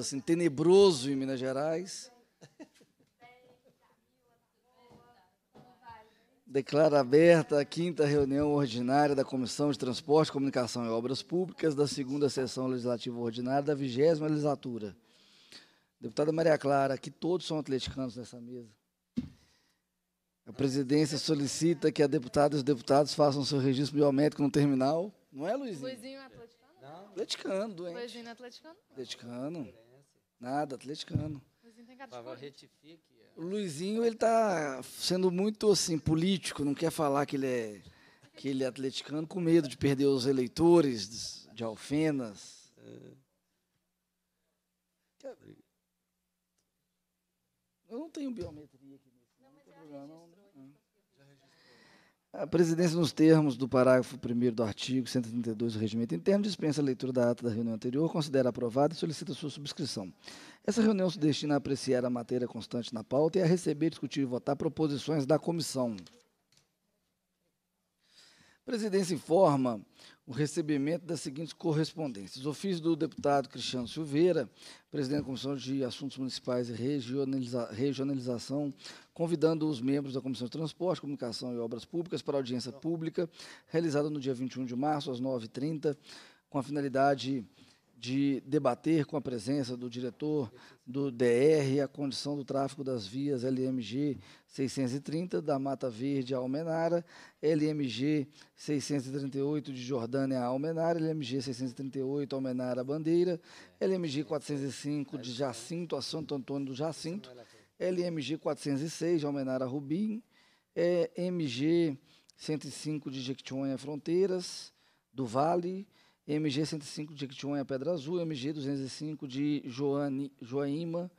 assim, tenebroso em Minas Gerais. Declara aberta a quinta reunião ordinária da Comissão de Transporte, Comunicação e Obras Públicas da segunda sessão legislativa ordinária da vigésima legislatura. Deputada Maria Clara, que todos são atleticanos nessa mesa. A presidência solicita que a deputada e os deputados façam seu registro biométrico no terminal. Não é, Luizinho? Luizinho é atleticano? Não. Atleticano, doente. Luizinho é atleticano? Atleticano. Nada, atleticano. Favor, retifique. O Luizinho, ele tá sendo muito, assim, político, não quer falar que ele é, que ele é atleticano, com medo de perder os eleitores de Alfenas. Eu não tenho biometria aqui nesse, não, não tem problema, não. né? A presidência, nos termos do parágrafo 1 do artigo 132 do regimento interno, dispensa a leitura da ata da reunião anterior, considera aprovada e solicita sua subscrição. Essa reunião se destina a apreciar a matéria constante na pauta e a receber, discutir e votar proposições da comissão. A presidência informa o recebimento das seguintes correspondências. Ofício do deputado Cristiano Silveira, presidente da Comissão de Assuntos Municipais e Regionaliza- Regionalização, convidando os membros da Comissão de Transporte, Comunicação e Obras Públicas para audiência pública, realizada no dia 21 de março, às 9h30, com a finalidade de debater com a presença do diretor do DR a condição do tráfego das vias LMG 630 da Mata Verde a Almenara, LMG 638 de Jordânia a Almenara, LMG 638 Almenara Bandeira, LMG 405 de Jacinto a Santo Antônio do Jacinto, LMG 406 de Almenara Rubim, é, MG 105 de Jequitinhonha Fronteiras, do Vale, MG 105 de Jequitinhonha Pedra Azul, MG 205 de Joani, Joaíma,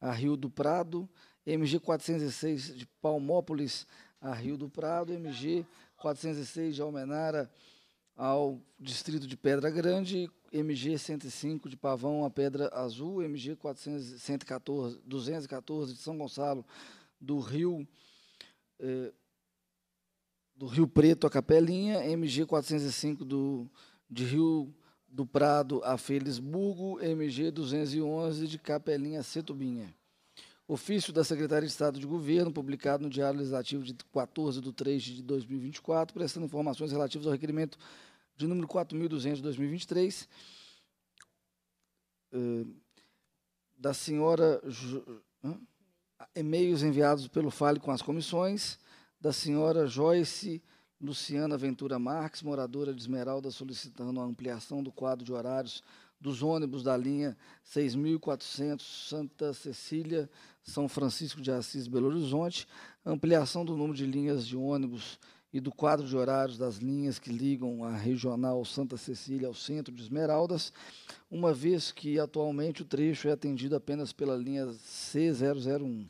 a Rio do Prado, MG 406 de Palmópolis a Rio do Prado, MG 406 de Almenara ao distrito de Pedra Grande, MG 105 de Pavão a Pedra Azul, MG 400, 114, 214 de São Gonçalo do Rio eh, do Rio Preto a Capelinha, MG 405 do de Rio do Prado a Felisburgo, MG 211 de Capelinha Setubinha. Ofício da Secretaria de Estado de Governo, publicado no Diário Legislativo de 14 de 3 de 2024, prestando informações relativas ao requerimento de número 4.200 de 2023, eh, da senhora... E-mails enviados pelo Fale com as comissões, da senhora Joyce Luciana Ventura Marques, moradora de Esmeralda, solicitando a ampliação do quadro de horários dos ônibus da linha 6.400 Santa Cecília, São Francisco de Assis, Belo Horizonte, ampliação do número de linhas de ônibus e do quadro de horários das linhas que ligam a regional Santa Cecília ao centro de Esmeraldas, uma vez que atualmente o trecho é atendido apenas pela linha C001.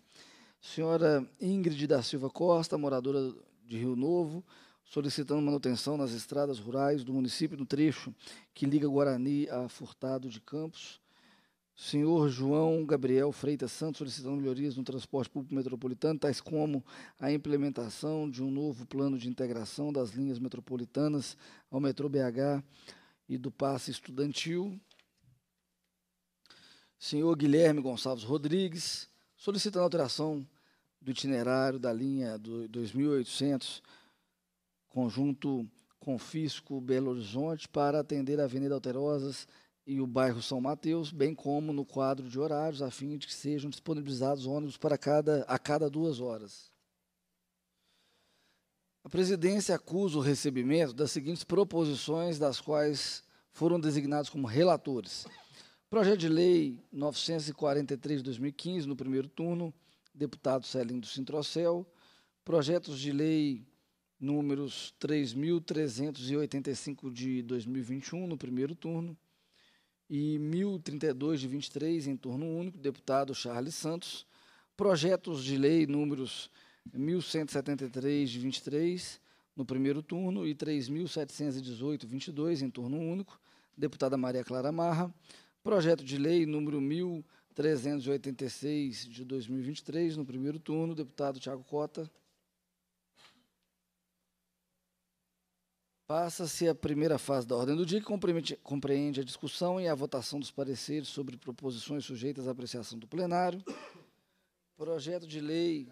Senhora Ingrid da Silva Costa, moradora de Rio Novo, solicitando manutenção nas estradas rurais do município no trecho que liga Guarani a Furtado de Campos. Senhor João Gabriel Freitas Santos, solicitando melhorias no transporte público metropolitano, tais como a implementação de um novo plano de integração das linhas metropolitanas ao metrô BH e do passe estudantil. Senhor Guilherme Gonçalves Rodrigues, solicitando alteração do itinerário da linha do 2800 conjunto Confisco Belo Horizonte para atender a Avenida Alterosas e o bairro São Mateus, bem como no quadro de horários, a fim de que sejam disponibilizados ônibus para cada, a cada duas horas. A presidência acusa o recebimento das seguintes proposições, das quais foram designados como relatores. Projeto de Lei 943 de 2015, no primeiro turno, deputado Celindo Sintrocel. Projetos de Lei números 3.385 de 2021, no primeiro turno, e 1.032 de 23, em turno único, deputado Charles Santos. Projetos de lei números 1.173 de 23, no primeiro turno, e 3.718 de 22, em turno único, deputada Maria Clara Marra. Projeto de lei número 1.386 de 2023, no primeiro turno, deputado Tiago Cota. Passa-se a primeira fase da ordem do dia, que compreende, a discussão e a votação dos pareceres sobre proposições sujeitas à apreciação do plenário. Projeto de lei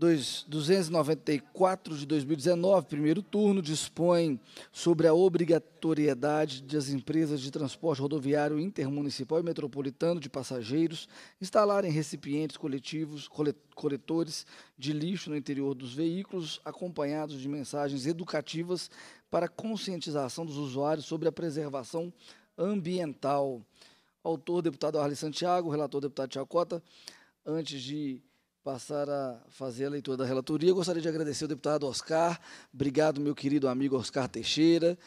294 de 2019, primeiro turno, dispõe sobre a obrigatoriedade das empresas de transporte rodoviário intermunicipal e metropolitano de passageiros instalarem recipientes coletivos, coletores de lixo no interior dos veículos, acompanhados de mensagens educativas para conscientização dos usuários sobre a preservação ambiental. Autor, deputado Arli Santiago, relator, deputado Tiago Cota. Antes de passar a fazer a leitura da relatoria. Gostaria de agradecer ao deputado Oscar. Obrigado, meu querido amigo Oscar Teixeira,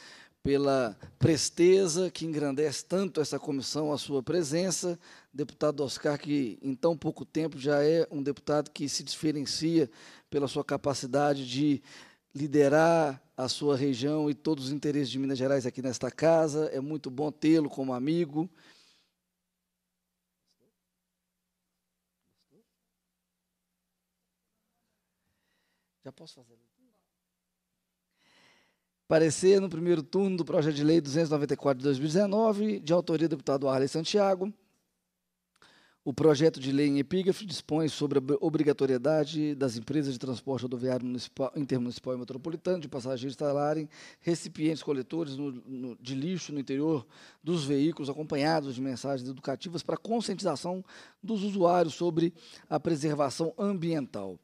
pela presteza que engrandece tanto essa comissão, a sua presença. Deputado Oscar, que em tão pouco tempo já é um deputado que se diferencia pela sua capacidade de liderar a sua região e todos os interesses de Minas Gerais aqui nesta casa. É muito bom tê-lo como amigo. Já posso fazer? Parecer no primeiro turno do projeto de lei 294 de 2019, de autoria do deputado Arley Santiago. O projeto de lei em epígrafe dispõe sobre a obrigatoriedade das empresas de transporte rodoviário municipal, intermunicipal e metropolitano de passageiros instalarem recipientes coletores no, no, de lixo no interior dos veículos, acompanhados de mensagens educativas para conscientização dos usuários sobre a preservação ambiental.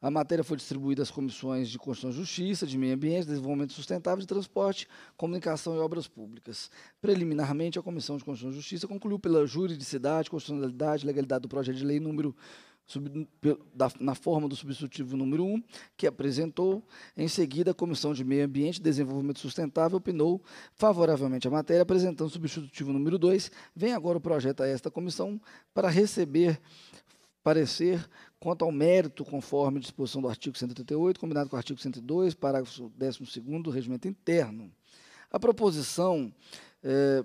A matéria foi distribuída às comissões de Constituição e Justiça, de Meio Ambiente, Desenvolvimento Sustentável de Transporte, Comunicação e Obras Públicas. Preliminarmente, a Comissão de Constituição e Justiça concluiu pela juridicidade, constitucionalidade e legalidade do projeto de lei número Sub, da, na forma do substitutivo número 1, que apresentou. Em seguida, a Comissão de Meio Ambiente e Desenvolvimento Sustentável opinou favoravelmente a matéria, apresentando o substitutivo número 2. Vem agora o projeto a esta comissão para receber parecer quanto ao mérito, conforme disposição do artigo 138, combinado com o artigo 102, parágrafo 12 do regimento interno. A proposição é,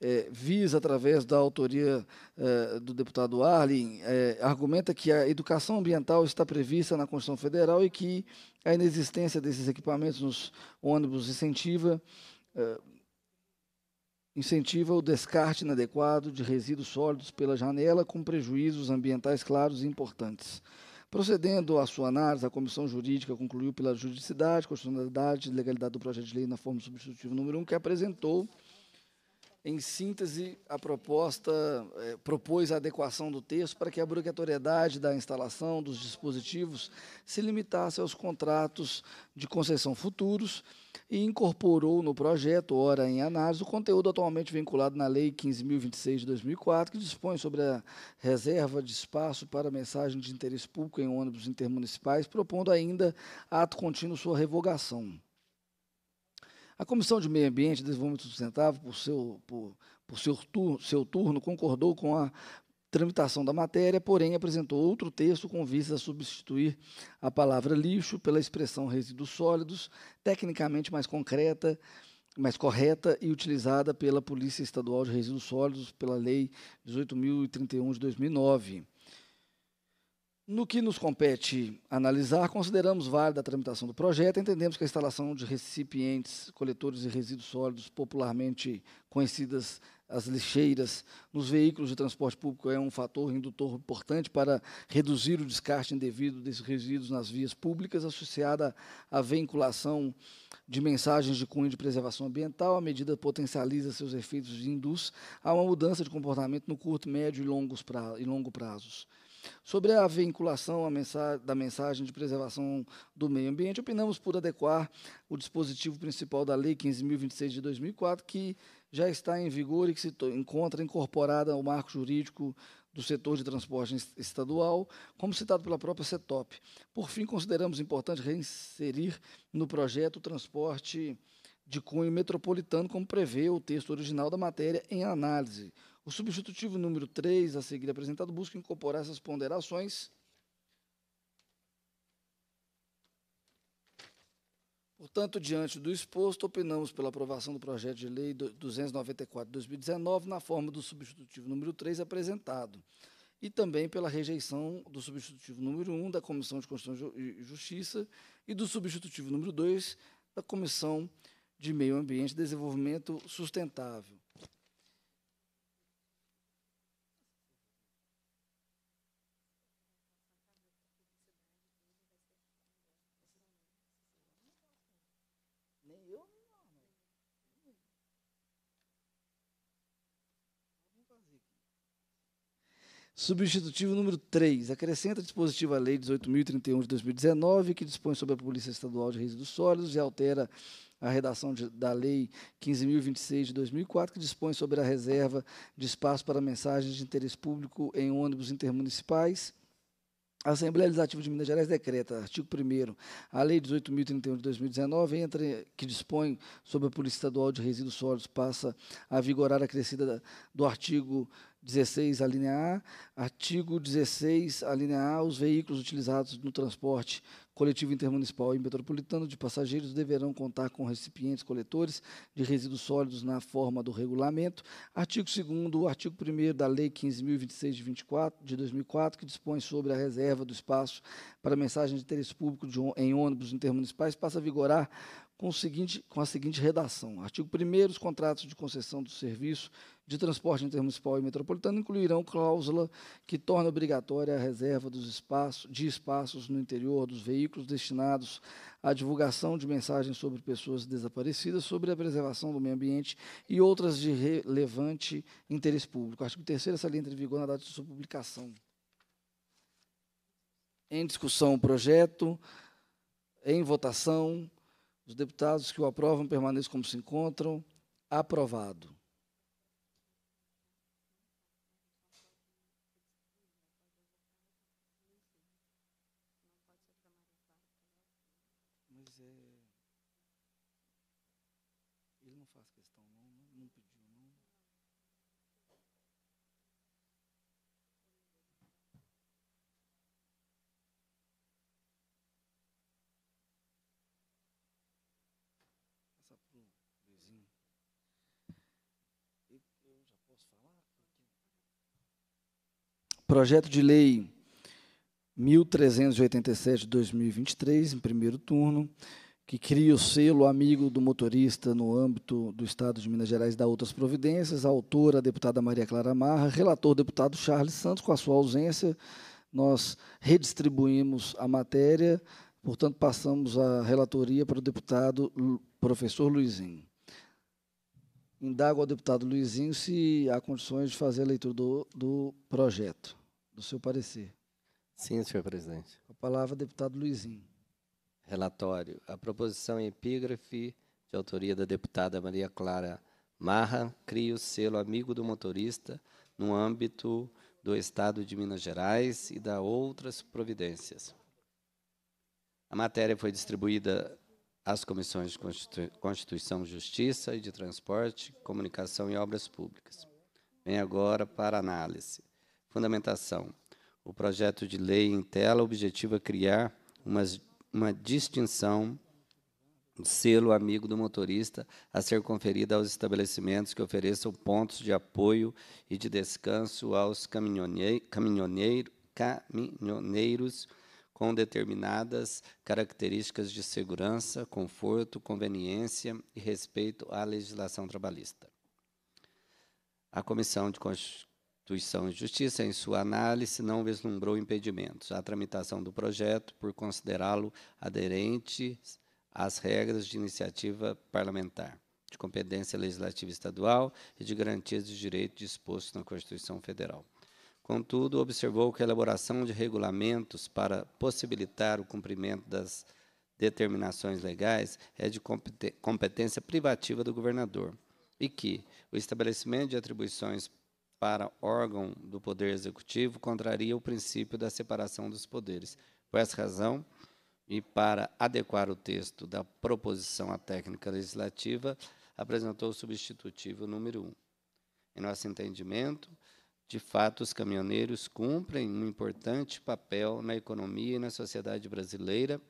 é, visa, através da autoria é, do deputado Arlin, é, argumenta que a educação ambiental está prevista na Constituição Federal e que a inexistência desses equipamentos nos ônibus incentiva incentiva o descarte inadequado de resíduos sólidos pela janela, com prejuízos ambientais claros e importantes. Procedendo à sua análise, a Comissão Jurídica concluiu pela juridicidade, constitucionalidade e legalidade do projeto de lei na forma substitutiva número 1, que apresentou em síntese, a proposta eh, propôs a adequação do texto para que a obrigatoriedade da instalação dos dispositivos se limitasse aos contratos de concessão futuros e incorporou no projeto, ora em análise, o conteúdo atualmente vinculado na Lei 15.026 de 2004, que dispõe sobre a reserva de espaço para mensagem de interesse público em ônibus intermunicipais, propondo ainda ato contínuo sua revogação. A Comissão de Meio Ambiente e Desenvolvimento Sustentável, por seu, por, por seu, tur, seu turno, concordou com a tramitação da matéria, porém apresentou outro texto com vista a substituir a palavra lixo pela expressão resíduos sólidos, tecnicamente mais concreta, mais correta e utilizada pela Polícia Estadual de Resíduos Sólidos pela Lei 18.031 de 2009. No que nos compete analisar, consideramos válida a tramitação do projeto, entendemos que a instalação de recipientes, coletores de resíduos sólidos, popularmente conhecidas as lixeiras, nos veículos de transporte público é um fator indutor importante para reduzir o descarte indevido desses resíduos nas vias públicas, associada à vinculação de mensagens de cunho de preservação ambiental, a medida potencializa seus efeitos e induz a uma mudança de comportamento no curto, médio e, longos pra, e longo prazos. Sobre a vinculação da mensagem de preservação do meio ambiente, opinamos por adequar o dispositivo principal da Lei 15.026 de 2004, que já está em vigor e que se encontra incorporada ao marco jurídico do setor de transporte estadual, como citado pela própria CETOP. Por fim, consideramos importante reinserir no projeto o transporte de cunho metropolitano, como prevê o texto original da matéria em análise, o substitutivo número 3, a seguir apresentado, busca incorporar essas ponderações. Portanto, diante do exposto, opinamos pela aprovação do projeto de lei 294 de 2019, na forma do substitutivo número 3 apresentado, e também pela rejeição do substitutivo número 1 da Comissão de Constituição e Justiça e do substitutivo número 2 da Comissão de Meio Ambiente e Desenvolvimento Sustentável. Substitutivo número 3. Acrescenta dispositivo à Lei 18.031 de 2019, que dispõe sobre a Polícia Estadual de Resíduos Sólidos e altera a redação de, da Lei 15.026 de 2004, que dispõe sobre a reserva de espaço para mensagens de interesse público em ônibus intermunicipais. A Assembleia Legislativa de Minas Gerais decreta, artigo 1 a Lei 18.031 de 2019, entra, que dispõe sobre a Polícia Estadual de Resíduos Sólidos, passa a vigorar a crescida do artigo 16, a linha A. Artigo 16, a linha A. Os veículos utilizados no transporte coletivo intermunicipal e metropolitano de passageiros deverão contar com recipientes coletores de resíduos sólidos na forma do regulamento. Artigo 2 o artigo 1 da Lei 15.026 de, 24, de 2004, que dispõe sobre a reserva do espaço para mensagens de interesse público de, em ônibus intermunicipais, passa a vigorar com, seguinte, com a seguinte redação. Artigo 1 os contratos de concessão do serviço de transporte intermunicipal e metropolitano incluirão cláusula que torna obrigatória a reserva dos de espaços no interior dos veículos destinados à divulgação de mensagens sobre pessoas desaparecidas, sobre a preservação do meio ambiente e outras de relevante interesse público. Artigo 3 essa lei entra em vigor na data de sua publicação. Em discussão o projeto, em votação, os deputados que o aprovam permaneçam como se encontram. Aprovado. Mas é. Ele não faz questão, não, não pediu, não. Passar para o Luizinho. Eu já posso falar? Projeto de lei 1387 de 2023, em primeiro turno, que cria o selo amigo do motorista no âmbito do Estado de Minas Gerais da outras providências. A autora, a deputada Maria Clara Marra, relator, deputado Charles Santos, com a sua ausência, nós redistribuímos a matéria, portanto, passamos a relatoria para o deputado professor Luizinho. Indago ao deputado Luizinho se há condições de fazer a leitura do, do projeto, do seu parecer. Sim, senhor presidente. A palavra, deputado Luizinho. Relatório. A proposição em epígrafe, de autoria da deputada Maria Clara Marra, cria o selo Amigo do Motorista no âmbito do Estado de Minas Gerais e da outras providências. A matéria foi distribuída às comissões de Constituição, Justiça e de Transporte, Comunicação e Obras Públicas. Vem agora para análise. Fundamentação. O projeto de lei em tela objetiva criar uma, uma distinção selo amigo do motorista a ser conferida aos estabelecimentos que ofereçam pontos de apoio e de descanso aos caminhoneiro, caminhoneiro, caminhoneiros com determinadas características de segurança, conforto, conveniência e respeito à legislação trabalhista. A Comissão de Constituição e Justiça, em sua análise, não vislumbrou impedimentos à tramitação do projeto por considerá-lo aderente às regras de iniciativa parlamentar, de competência legislativa estadual e de garantias de direito dispostos na Constituição Federal. Contudo, observou que a elaboração de regulamentos para possibilitar o cumprimento das determinações legais é de competência privativa do governador e que o estabelecimento de atribuições para órgão do Poder Executivo contraria o princípio da separação dos poderes. Por essa razão, e para adequar o texto da proposição à técnica legislativa, apresentou o substitutivo número 1. Em nosso entendimento, de fato, os caminhoneiros cumprem um importante papel na economia e na sociedade brasileira,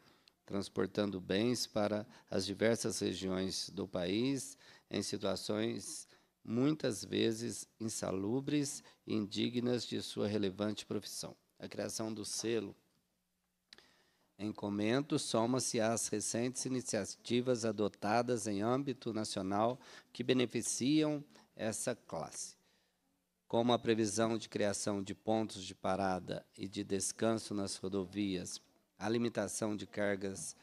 transportando bens para as diversas regiões do país em situações muitas vezes insalubres e indignas de sua relevante profissão. A criação do selo Em comento, soma-se às recentes iniciativas adotadas em âmbito nacional que beneficiam essa classe, como a previsão de criação de pontos de parada e de descanso nas rodovias, a limitação de cargas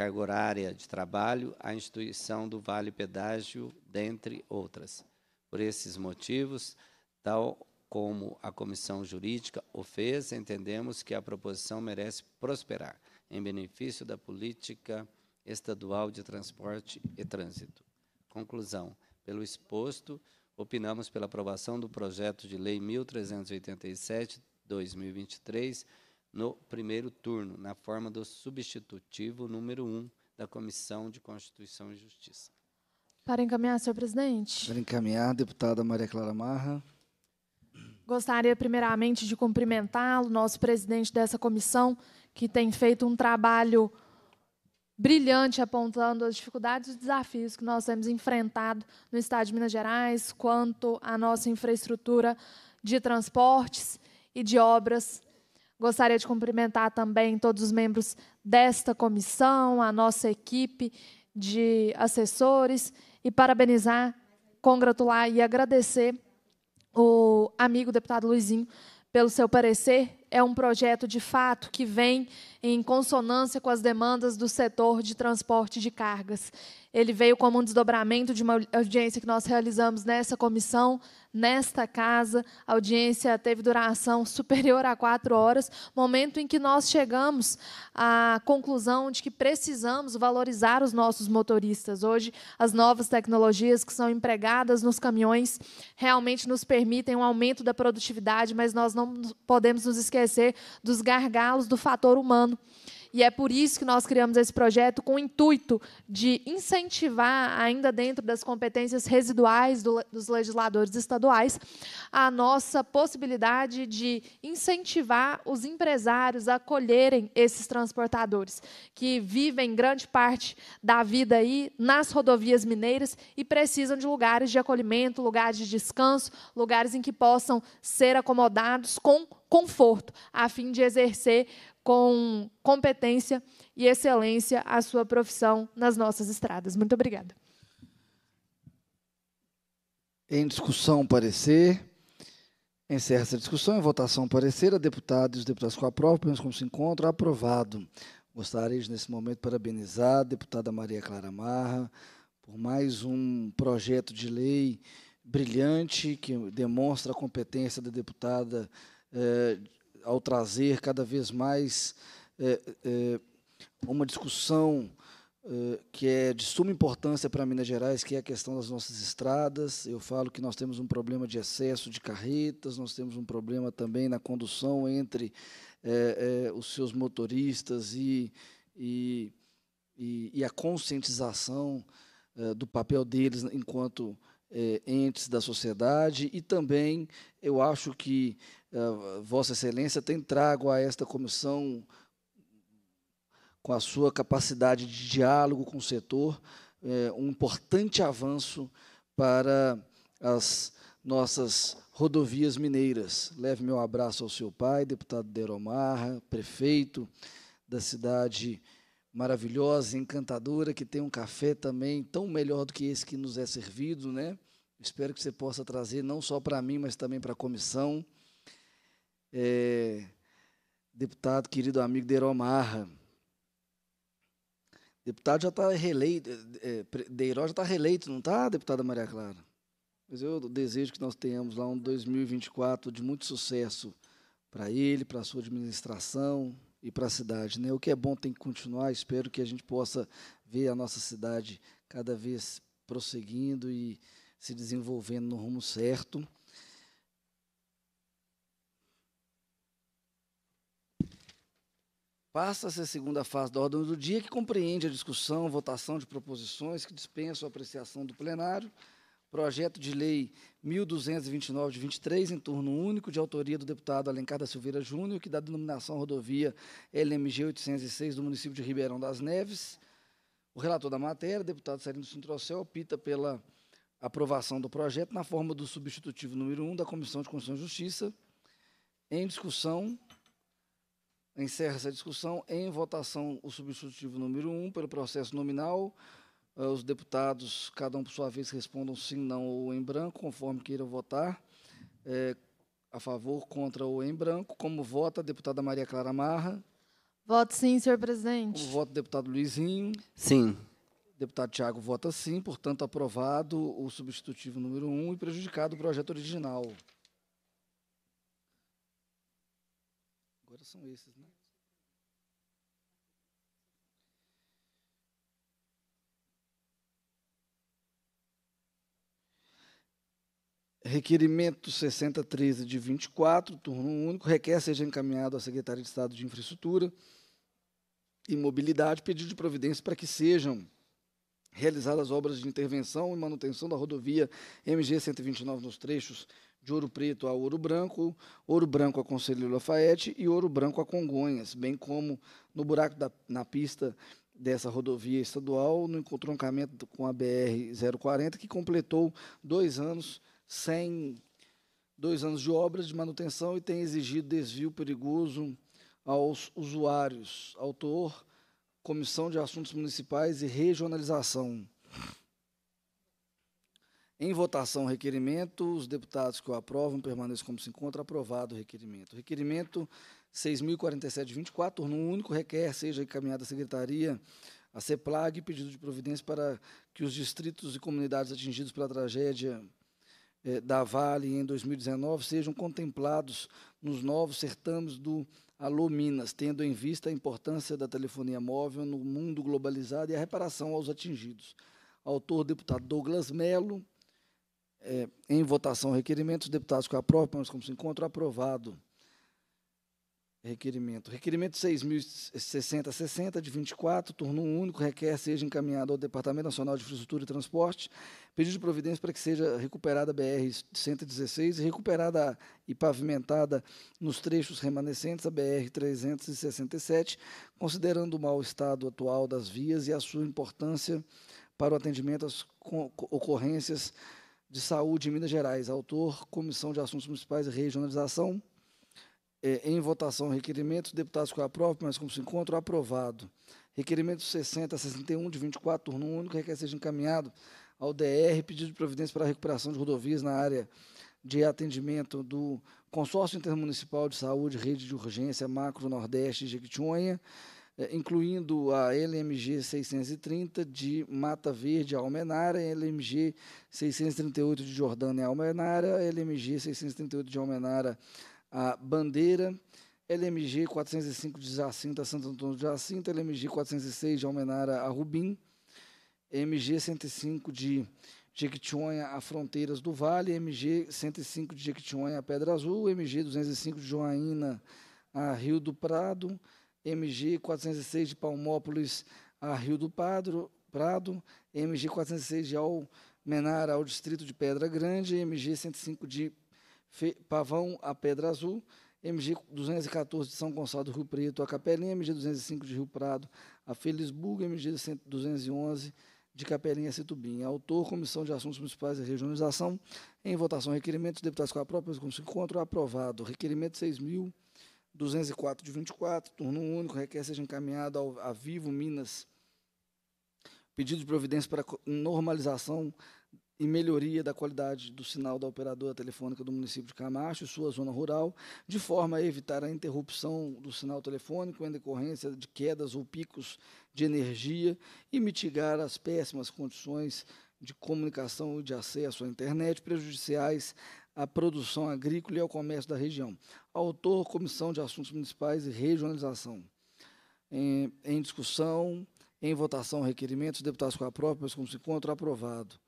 carga horária de trabalho, a instituição do vale pedágio, dentre outras. Por esses motivos, tal como a comissão jurídica o fez, entendemos que a proposição merece prosperar em benefício da política estadual de transporte e trânsito. Conclusão. Pelo exposto, opinamos pela aprovação do projeto de lei 1387/2023 no primeiro turno, na forma do substitutivo número 1 da Comissão de Constituição e Justiça. Para encaminhar, senhor presidente. Para encaminhar, deputada Maria Clara Marra. Gostaria, primeiramente, de cumprimentá-lo, nosso presidente dessa comissão, que tem feito um trabalho brilhante apontando as dificuldades e desafios que nós temos enfrentado no Estado de Minas Gerais quanto à nossa infraestrutura de transportes e de obras. Gostaria de cumprimentar também todos os membros desta comissão, a nossa equipe de assessores e parabenizar, congratular e agradecer o amigo deputado Luizinho pelo seu parecer é um projeto de fato que vem em consonância com as demandas do setor de transporte de cargas. Ele veio como um desdobramento de uma audiência que nós realizamos nessa comissão, nesta casa. A audiência teve duração superior a quatro horas, momento em que nós chegamos à conclusão de que precisamos valorizar os nossos motoristas. Hoje, as novas tecnologias que são empregadas nos caminhões realmente nos permitem um aumento da produtividade, mas nós não podemos nos esquecer dos gargalos do fator humano. E é por isso que nós criamos esse projeto com o intuito de incentivar, ainda dentro das competências residuais do, dos legisladores estaduais, a nossa possibilidade de incentivar os empresários a acolherem esses transportadores, que vivem grande parte da vida aí nas rodovias mineiras e precisam de lugares de acolhimento, lugares de descanso, lugares em que possam ser acomodados com conforto, a fim de exercer com competência e excelência a sua profissão nas nossas estradas. Muito obrigada. Em discussão, parecer. Encerra essa discussão. Em votação, parecer. A deputada e os deputados que aprovam, apenas como se encontra, aprovado. Gostaria nesse momento, parabenizar a deputada Maria Clara Marra por mais um projeto de lei brilhante que demonstra a competência da deputada eh, ao trazer cada vez mais é, é, uma discussão é, que é de suma importância para Minas Gerais, que é a questão das nossas estradas. Eu falo que nós temos um problema de excesso de carretas, nós temos um problema também na condução entre é, é, os seus motoristas e, e, e, e a conscientização é, do papel deles enquanto entes da sociedade e também eu acho que uh, Vossa Excelência tem trago a esta comissão, com a sua capacidade de diálogo com o setor, uh, um importante avanço para as nossas rodovias mineiras. Leve meu abraço ao seu pai, deputado Deromarra, prefeito da cidade maravilhosa, encantadora, que tem um café também tão melhor do que esse que nos é servido, né? Espero que você possa trazer não só para mim, mas também para a comissão é, deputado querido amigo Deiró Marra. Deputado já está reeleito, é, Deiró já está reeleito, não está, deputada Maria Clara? Mas eu desejo que nós tenhamos lá um 2024 de muito sucesso para ele, para a sua administração e para a cidade. Né? O que é bom tem que continuar, espero que a gente possa ver a nossa cidade cada vez prosseguindo e se desenvolvendo no rumo certo. Passa-se a segunda fase da ordem do dia, que compreende a discussão, votação de proposições que dispensam a apreciação do plenário. Projeto de lei 1229 de 23, em turno único, de autoria do deputado Alencar da Silveira Júnior, que dá denominação rodovia LMG 806 do município de Ribeirão das Neves. O relator da matéria, deputado Serino Sintrocel, opta pela aprovação do projeto na forma do substitutivo número 1 da Comissão de Constituição e Justiça. Em discussão, Encerra-se a discussão. Em votação, o substitutivo número 1, um, pelo processo nominal. Uh, os deputados, cada um por sua vez, respondam sim, não ou em branco, conforme queiram votar. É, a favor, contra ou em branco. Como vota a deputada Maria Clara Marra? Voto sim, senhor presidente. Como vota o deputado Luizinho? Sim. Deputado Tiago vota sim, portanto, aprovado o substitutivo número 1 um e prejudicado o projeto original. Agora são esses, né? Requerimento 6013 de 24, turno único, requer seja encaminhado à Secretaria de Estado de Infraestrutura e Mobilidade pedido de providência para que sejam realizadas obras de intervenção e manutenção da rodovia MG 129 nos trechos de Ouro Preto a Ouro Branco, Ouro Branco a Conselheiro Lafayette e Ouro Branco a Congonhas, bem como no buraco da, na pista dessa rodovia estadual, no encontroncamento com a BR-040, que completou dois anos sem dois anos de obras de manutenção e tem exigido desvio perigoso aos usuários. Autor, Comissão de Assuntos Municipais e Regionalização. Em votação, requerimento. Os deputados que o aprovam permaneçam como se encontra. Aprovado o requerimento. Requerimento 6.047-24, turno único, requer seja encaminhada à Secretaria, a CEPLAG, pedido de providência para que os distritos e comunidades atingidos pela tragédia eh, da Vale em 2019 sejam contemplados nos novos certames do Alô Minas, tendo em vista a importância da telefonia móvel no mundo globalizado e a reparação aos atingidos. Autor, deputado Douglas Melo. É, em votação, requerimento. Os deputados que aprovam, como se encontra, aprovado. Requerimento. Requerimento 6.060-60, de 24, turno único, requer seja encaminhado ao Departamento Nacional de Infraestrutura e Transporte, pedido de providência para que seja recuperada a BR-116 e recuperada e pavimentada nos trechos remanescentes a BR-367, considerando o mau estado atual das vias e a sua importância para o atendimento às ocorrências de Saúde em Minas Gerais. Autor, Comissão de Assuntos Municipais e Regionalização. É, em votação, requerimentos, deputados que aprovam, mas como se encontram, aprovado. Requerimento 60 a 61, de 24, turno único, requer seja encaminhado ao DR, pedido de providência para a recuperação de rodovias na área de atendimento do Consórcio Intermunicipal de Saúde, Rede de Urgência Macro Nordeste Jequitinhonha, é, incluindo a LMG 630 de Mata Verde Almenara, LMG 638 de Jordânia Almenara, LMG 638 de Almenara Bandeira, LMG 405 de Jacinta, Santo Antônio de Jacinta, LMG 406 de Almenara a Rubim, MG 105 de Jequitinhonha a Fronteiras do Vale, MG 105 de Jequitinhonha a Pedra Azul, MG 205 de Joaína a Rio do Prado, MG 406 de Palmópolis a Rio do Padro, Prado, MG 406 de Almenara ao Distrito de Pedra Grande, MG 105 de Pavão a Pedra Azul, MG 214 de São Gonçalo do Rio Preto a Capelinha, MG 205 de Rio Prado a Felisburgo, MG 211 de Capelinha a Situbim. Autor, Comissão de Assuntos Municipais e Regionalização. Em votação, requerimento, deputados com a própria como se encontra, aprovado. Requerimento 6.000 204 de 24, turno único, requer seja encaminhado ao, a Vivo Minas pedido de providência para normalização e melhoria da qualidade do sinal da operadora telefônica do município de Camacho e sua zona rural, de forma a evitar a interrupção do sinal telefônico em decorrência de quedas ou picos de energia e mitigar as péssimas condições de comunicação e de acesso à internet prejudiciais à produção agrícola e ao comércio da região. Autor, Comissão de Assuntos Municipais e Regionalização. Em, em discussão, em votação, requerimentos, deputados com a própria, mas como se encontra, aprovado.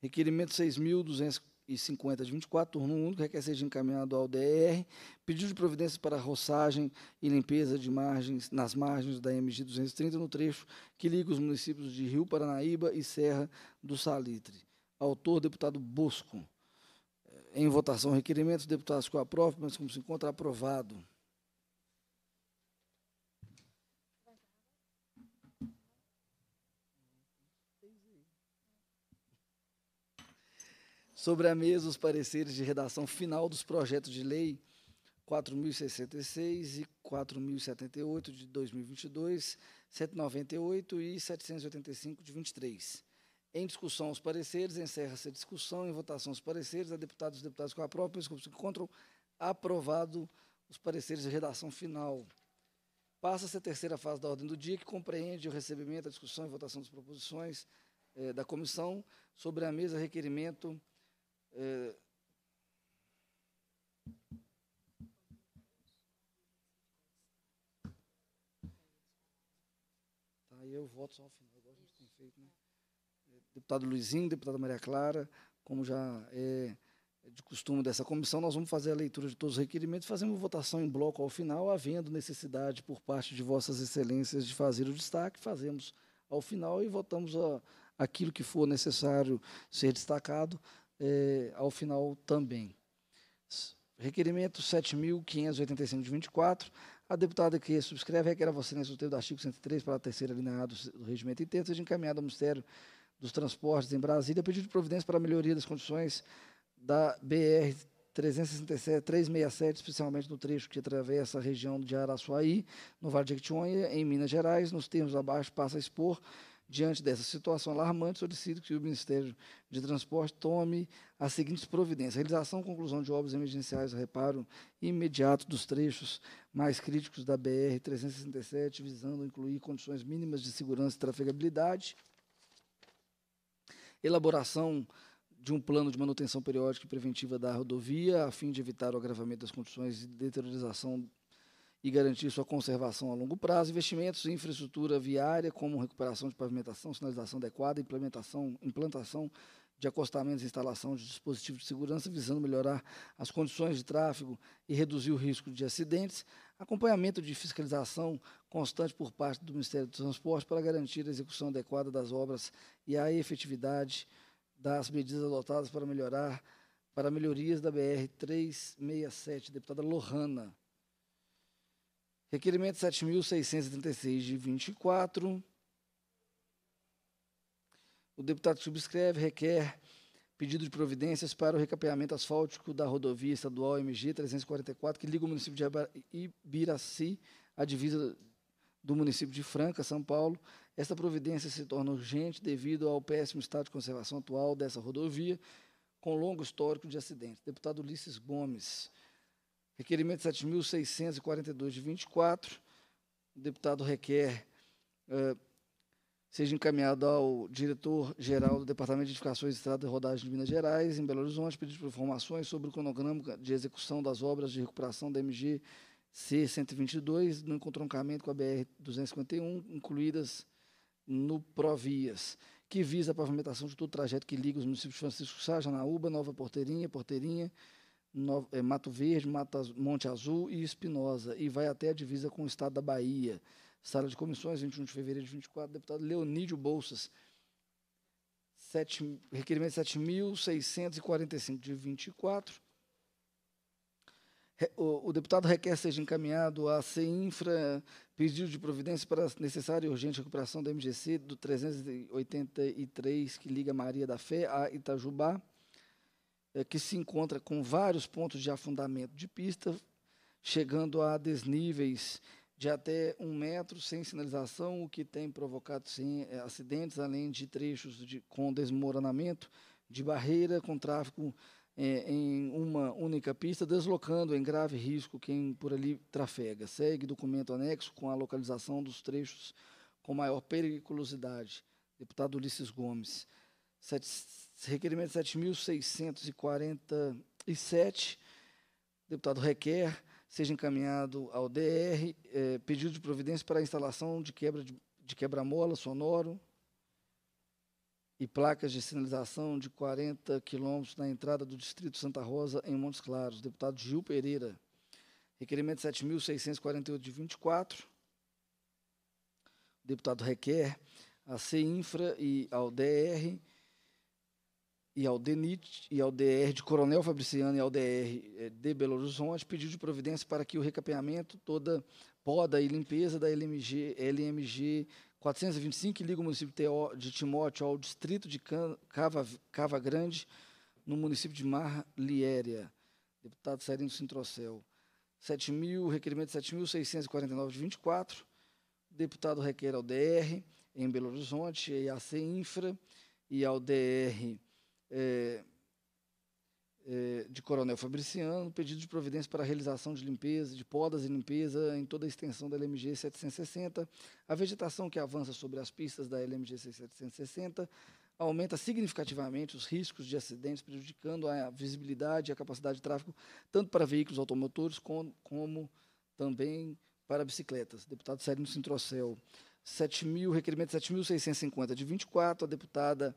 Requerimento 6.250 de 24, turno único, requer seja encaminhado ao DR, pedido de providência para roçagem e limpeza de margens, nas margens da MG 230, no trecho que liga os municípios de Rio Paranaíba e Serra do Salitre. Autor, deputado Bosco. Em votação, requerimentos, deputados o aprovam, mas como se encontra aprovado. Sobre a mesa, os pareceres de redação final dos projetos de lei 4.066 e 4.078 de 2022, 798 e 785 de 23. Em discussão os pareceres, encerra-se a discussão, em votação os pareceres, a deputados e deputadas com a própria, se encontram aprovado os pareceres de redação final. Passa-se a terceira fase da ordem do dia, que compreende o recebimento, a discussão e votação das proposições eh, da comissão sobre a mesa requerimento Tá, eu voto só ao final, igual a gente tem feito, né? Deputado Luizinho, deputada Maria Clara, como já é de costume dessa comissão, nós vamos fazer a leitura de todos os requerimentos, fazemos votação em bloco ao final, havendo necessidade por parte de vossas excelências de fazer o destaque, fazemos ao final e votamos a, aquilo que for necessário ser destacado é, ao final também. Requerimento 7.585 de 24. A deputada que subscreve requer a Vossa Excelência o termo do artigo 103 para a terceira linha do, regimento interno seja encaminhado ao Ministério dos Transportes em Brasília pedido de providência para a melhoria das condições da BR 367, 367, especialmente no trecho que atravessa a região de Araçuaí, no Vale de Jequitinhonha, em Minas Gerais, nos termos abaixo, passa a expor Diante dessa situação alarmante, solicito que o Ministério de Transporte tome as seguintes providências: realização e conclusão de obras emergenciais, reparo imediato dos trechos mais críticos da BR-367, visando incluir condições mínimas de segurança e trafegabilidade, elaboração de um plano de manutenção periódica e preventiva da rodovia, a fim de evitar o agravamento das condições de deteriorização e garantir sua conservação a longo prazo, investimentos em infraestrutura viária, como recuperação de pavimentação, sinalização adequada, implementação, implantação de acostamentos e instalação de dispositivos de segurança, visando melhorar as condições de tráfego e reduzir o risco de acidentes, acompanhamento de fiscalização constante por parte do Ministério do Transporte para garantir a execução adequada das obras e a efetividade das medidas adotadas para melhorar para melhorias da BR 367, deputada Lohana. Requerimento 7.636 de 24. O deputado subscreve requer pedido de providências para o recapeamento asfáltico da rodovia estadual MG 344, que liga o município de Ibiraci à divisa do município de Franca, São Paulo. Esta providência se torna urgente devido ao péssimo estado de conservação atual dessa rodovia, com longo histórico de acidentes. Deputado Ulisses Gomes. Requerimento 7.642 de 24. O deputado requer uh, seja encaminhado ao diretor-geral do Departamento de Edificações, Estrada e Rodagem de Minas Gerais, em Belo Horizonte, pedido por informações sobre o cronograma de execução das obras de recuperação da MG C-122 no encontroncamento com a BR-251, incluídas no Provias, que visa a pavimentação de todo o trajeto que liga os municípios de Francisco Sá, Janaúba, Nova Porteirinha, Porteirinha, no, é, Mato Verde, Mata, Monte Azul e Espinosa, e vai até a divisa com o estado da Bahia. Sala de comissões, 21 de fevereiro de 24, deputado Leonídio Bolsas. 7, requerimento 7.645 de 24. O, deputado requer seja encaminhado à CEINFRA pedido de providência para a necessária e urgente recuperação da MGC do 383, que liga Maria da Fé a Itajubá é, que se encontra com vários pontos de afundamento de pista, chegando a desníveis de até um metro sem sinalização, o que tem provocado sim, é, acidentes, além de trechos de, com desmoronamento de barreira, com tráfego é, em uma única pista, deslocando em grave risco quem por ali trafega. Segue documento anexo com a localização dos trechos com maior periculosidade. Deputado Ulisses Gomes. Requerimento 7.647. Deputado requer seja encaminhado ao DR é, pedido de providência para a instalação de quebra de, de quebra-mola sonoro e placas de sinalização de 40 quilômetros na entrada do Distrito Santa Rosa, em Montes Claros. Deputado Gil Pereira. Requerimento 7.648 de 24. O deputado requer a CINFRA e ao DR e ao DENIT e ao DR de Coronel Fabriciano e ao DR eh, de Belo Horizonte pedido de providência para que o recapeamento, toda poda e limpeza da LMG, LMG 425, que liga o município de Timóteo ao distrito de Cava, Cava Grande, no município de Mar Liéria. Deputado Serino Sintrocel. 7 mil, requerimento 7.649 de 24. O deputado requer ao DR em Belo Horizonte, e AC Infra, e ao DR é, é, de Coronel Fabriciano, pedido de providência para a realização de limpeza, de podas e limpeza em toda a extensão da LMG 760. A vegetação que avança sobre as pistas da LMG 760 aumenta significativamente os riscos de acidentes, prejudicando a visibilidade e a capacidade de tráfego, tanto para veículos automotores como, como também para bicicletas. Deputado Sérgio Sintrocel, 7 mil, requerimento 7.650 de 24, a deputada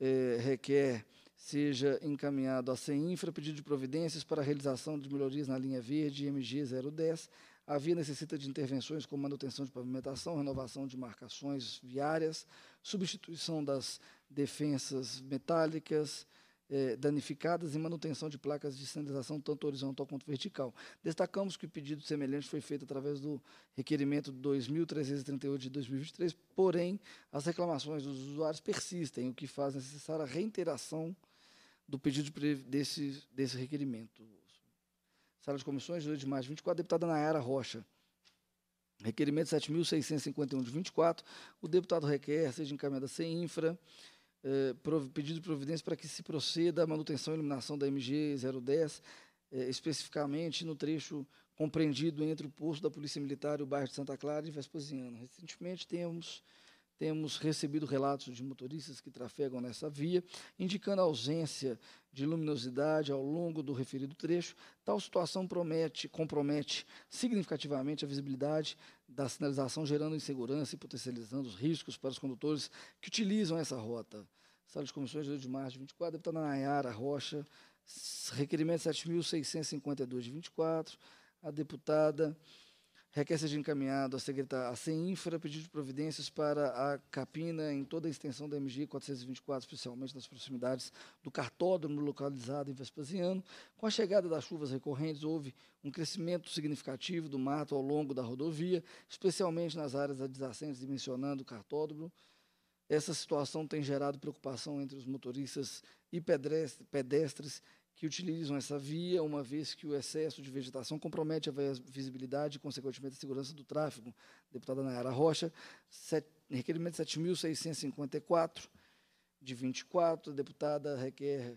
eh, requer seja encaminhado à CEINFRA pedido de providências para a realização de melhorias na linha verde MG 010. A via necessita de intervenções como manutenção de pavimentação, renovação de marcações viárias, substituição das defensas metálicas, eh, danificadas e manutenção de placas de sinalização tanto horizontal quanto vertical. Destacamos que o pedido semelhante foi feito através do requerimento 2338 de 2023, porém, as reclamações dos usuários persistem, o que faz necessária a reiteração do pedido de, desse, desse requerimento. Sala de comissões, 2 de março de 24, deputada Nayara Rocha. Requerimento 7.651 de 24. O deputado requer, seja encaminhada sem infra, eh, pedido de providência para que se proceda à manutenção e eliminação da MG 010, eh, especificamente no trecho compreendido entre o posto da Polícia Militar e o bairro de Santa Clara e Vespasiano. Recentemente temos temos recebido relatos de motoristas que trafegam nessa via, indicando a ausência de luminosidade ao longo do referido trecho. Tal situação promete, compromete significativamente a visibilidade da sinalização, gerando insegurança e potencializando os riscos para os condutores que utilizam essa rota. Sala de Comissões, 2 de março de 24, deputada Nayara Rocha, requerimento 7.652 de 24, a deputada requer seja encaminhado à secretária a CEINFRA pedido de providências para a capina em toda a extensão da MG 424, especialmente nas proximidades do cartódromo localizado em Vespasiano. Com a chegada das chuvas recorrentes, houve um crescimento significativo do mato ao longo da rodovia, especialmente nas áreas adjacentes, dimensionando o cartódromo. Essa situação tem gerado preocupação entre os motoristas e pedestres que utilizam essa via, uma vez que o excesso de vegetação compromete a visibilidade e, consequentemente, a segurança do tráfego. Deputada Nayara Rocha, set, requerimento 7.654, de 24, a deputada requer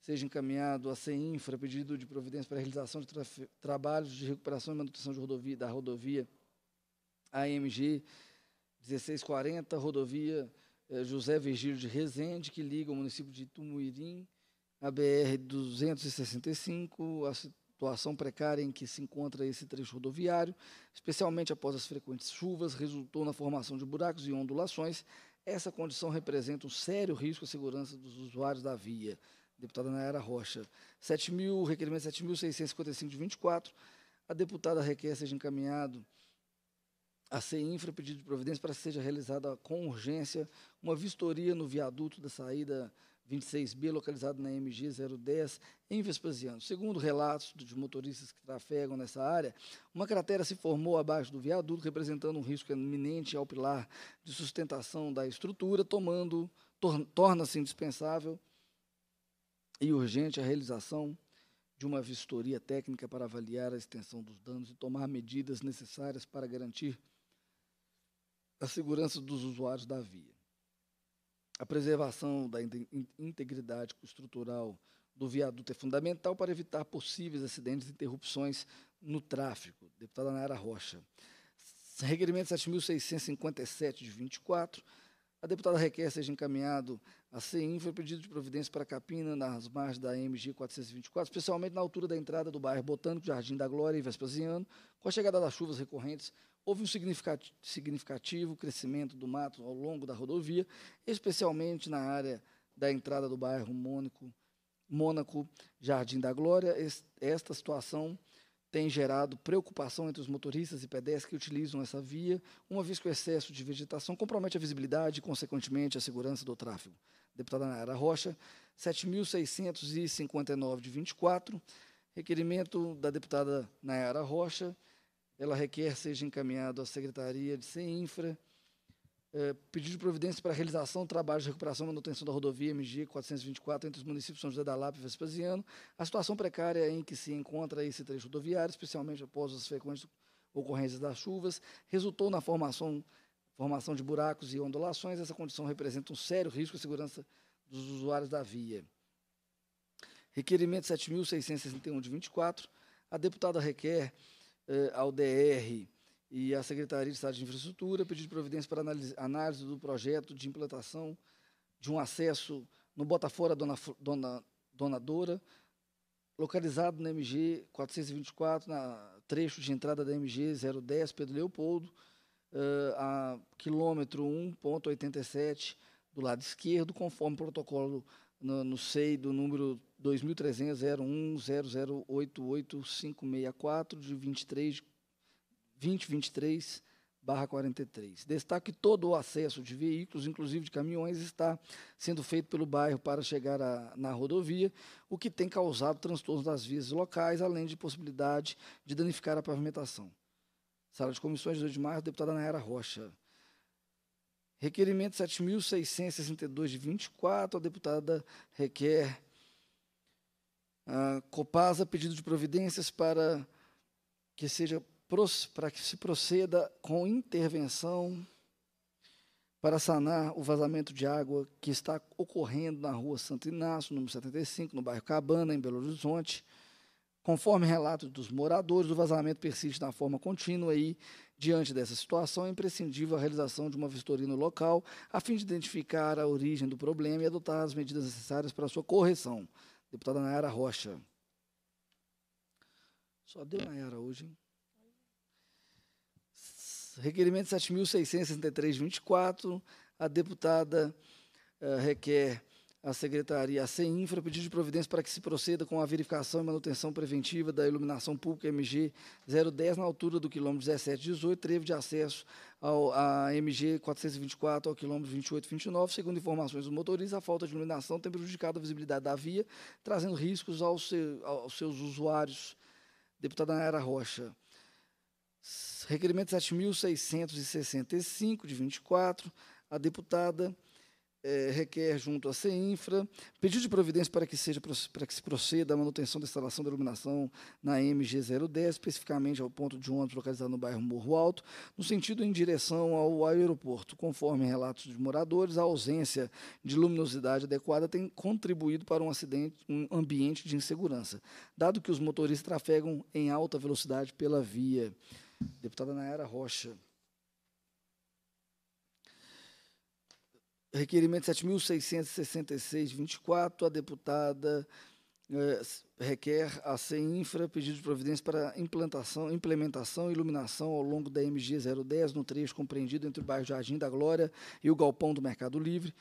seja encaminhado a CEINFRA pedido de providência para a realização de tra trabalhos de recuperação e manutenção de rodovia, da rodovia AMG 1640, rodovia eh, José Virgílio de Rezende, que liga o município de Tumuirim a BR-265, a situação precária em que se encontra esse trecho rodoviário, especialmente após as frequentes chuvas, resultou na formação de buracos e ondulações. Essa condição representa um sério risco à segurança dos usuários da via. Deputada Nayara Rocha. 7 mil, requerimento 7.655 de 24. A deputada requer seja encaminhado a CEINFRA pedido de providência para que seja realizada com urgência uma vistoria no viaduto da saída 26B, localizado na MG 010, em Vespasiano. Segundo relatos de motoristas que trafegam nessa área, uma cratera se formou abaixo do viaduto, representando um risco iminente ao pilar de sustentação da estrutura, tomando tor torna-se indispensável e urgente a realização de uma vistoria técnica para avaliar a extensão dos danos e tomar medidas necessárias para garantir a segurança dos usuários da via. A preservação da integridade estrutural do viaduto é fundamental para evitar possíveis acidentes e interrupções no tráfego. Deputada Nayara Rocha. Requerimento 7.657 de 24. A deputada requer seja encaminhado a CEIM foi pedido de providência para Capina nas margens da MG 424, especialmente na altura da entrada do bairro Botânico, Jardim da Glória e Vespasiano. Com a chegada das chuvas recorrentes, houve um significativo crescimento do mato ao longo da rodovia, especialmente na área da entrada do bairro Mônaco, Mônaco Jardim da Glória. Esta situação tem gerado preocupação entre os motoristas e pedestres que utilizam essa via, uma vez que o excesso de vegetação compromete a visibilidade e, consequentemente, a segurança do tráfego. Deputada Nayara Rocha, 7.659 de 24. Requerimento da deputada Nayara Rocha, ela requer seja encaminhado à Secretaria de CEINFRA É, pedido de providência para a realização do trabalho de recuperação e manutenção da rodovia MG 424 entre os municípios São José da Lapa e Vespasiano. A situação precária em que se encontra esse trecho rodoviário, especialmente após as frequentes ocorrências das chuvas, resultou na formação, formação de buracos e ondulações. Essa condição representa um sério risco à segurança dos usuários da via. Requerimento 7.661 de 24. A deputada requer eh, ao DR e a Secretaria de Estado de Infraestrutura pedido providência para análise, do projeto de implantação de um acesso no Botafora Dona, Dona, Donadora, localizado na MG 424, na trecho de entrada da MG 010 Pedro Leopoldo, uh, a quilômetro 1.87 do lado esquerdo, conforme protocolo no, no SEI do número 23000100886564 de 23 de 2023 43. Destaque que todo o acesso de veículos, inclusive de caminhões, está sendo feito pelo bairro para chegar a, na rodovia, o que tem causado transtornos das vias locais, além de possibilidade de danificar a pavimentação. Sala de Comissões, 2 de março, deputada Nayara Rocha. Requerimento 7.662 de 24, a deputada requer a Copasa pedido de providências para que seja para que se proceda com intervenção para sanar o vazamento de água que está ocorrendo na rua Santo Inácio, número 75, no bairro Cabana, em Belo Horizonte. Conforme relato dos moradores, o vazamento persiste na forma contínua e, diante dessa situação, é imprescindível a realização de uma vistoria no local, a fim de identificar a origem do problema e adotar as medidas necessárias para sua correção. Deputada Nayara Rocha. Só deu Nayara hoje, hein? Requerimento 7.663-24, a deputada uh, requer a Secretaria, a CEINFRA, pedido de providência para que se proceda com a verificação e manutenção preventiva da iluminação pública MG 010 na altura do quilômetro 1718, trevo de acesso ao, a MG 424 ao quilômetro 2829. Segundo informações do motorista, a falta de iluminação tem prejudicado a visibilidade da via, trazendo riscos aos, seu, aos seus usuários. Deputada Nayara Rocha. Requerimento 7.665, de 24, a deputada é, requer junto à CEINFRA pedido de providência para que, seja, para que se proceda a manutenção da instalação de iluminação na MG 010, especificamente ao ponto de ônibus localizado no bairro Morro Alto, no sentido em direção ao aeroporto. Conforme relatos de moradores, a ausência de luminosidade adequada tem contribuído para um acidente, um ambiente de insegurança, dado que os motoristas trafegam em alta velocidade pela via. Deputada Nayara Rocha. Requerimento 7.666-24, a deputada eh, requer a CEINFRA pedido de providência para implantação, implementação e iluminação ao longo da MG 010, no trecho compreendido entre o bairro Jardim da Glória e o Galpão do Mercado Livre,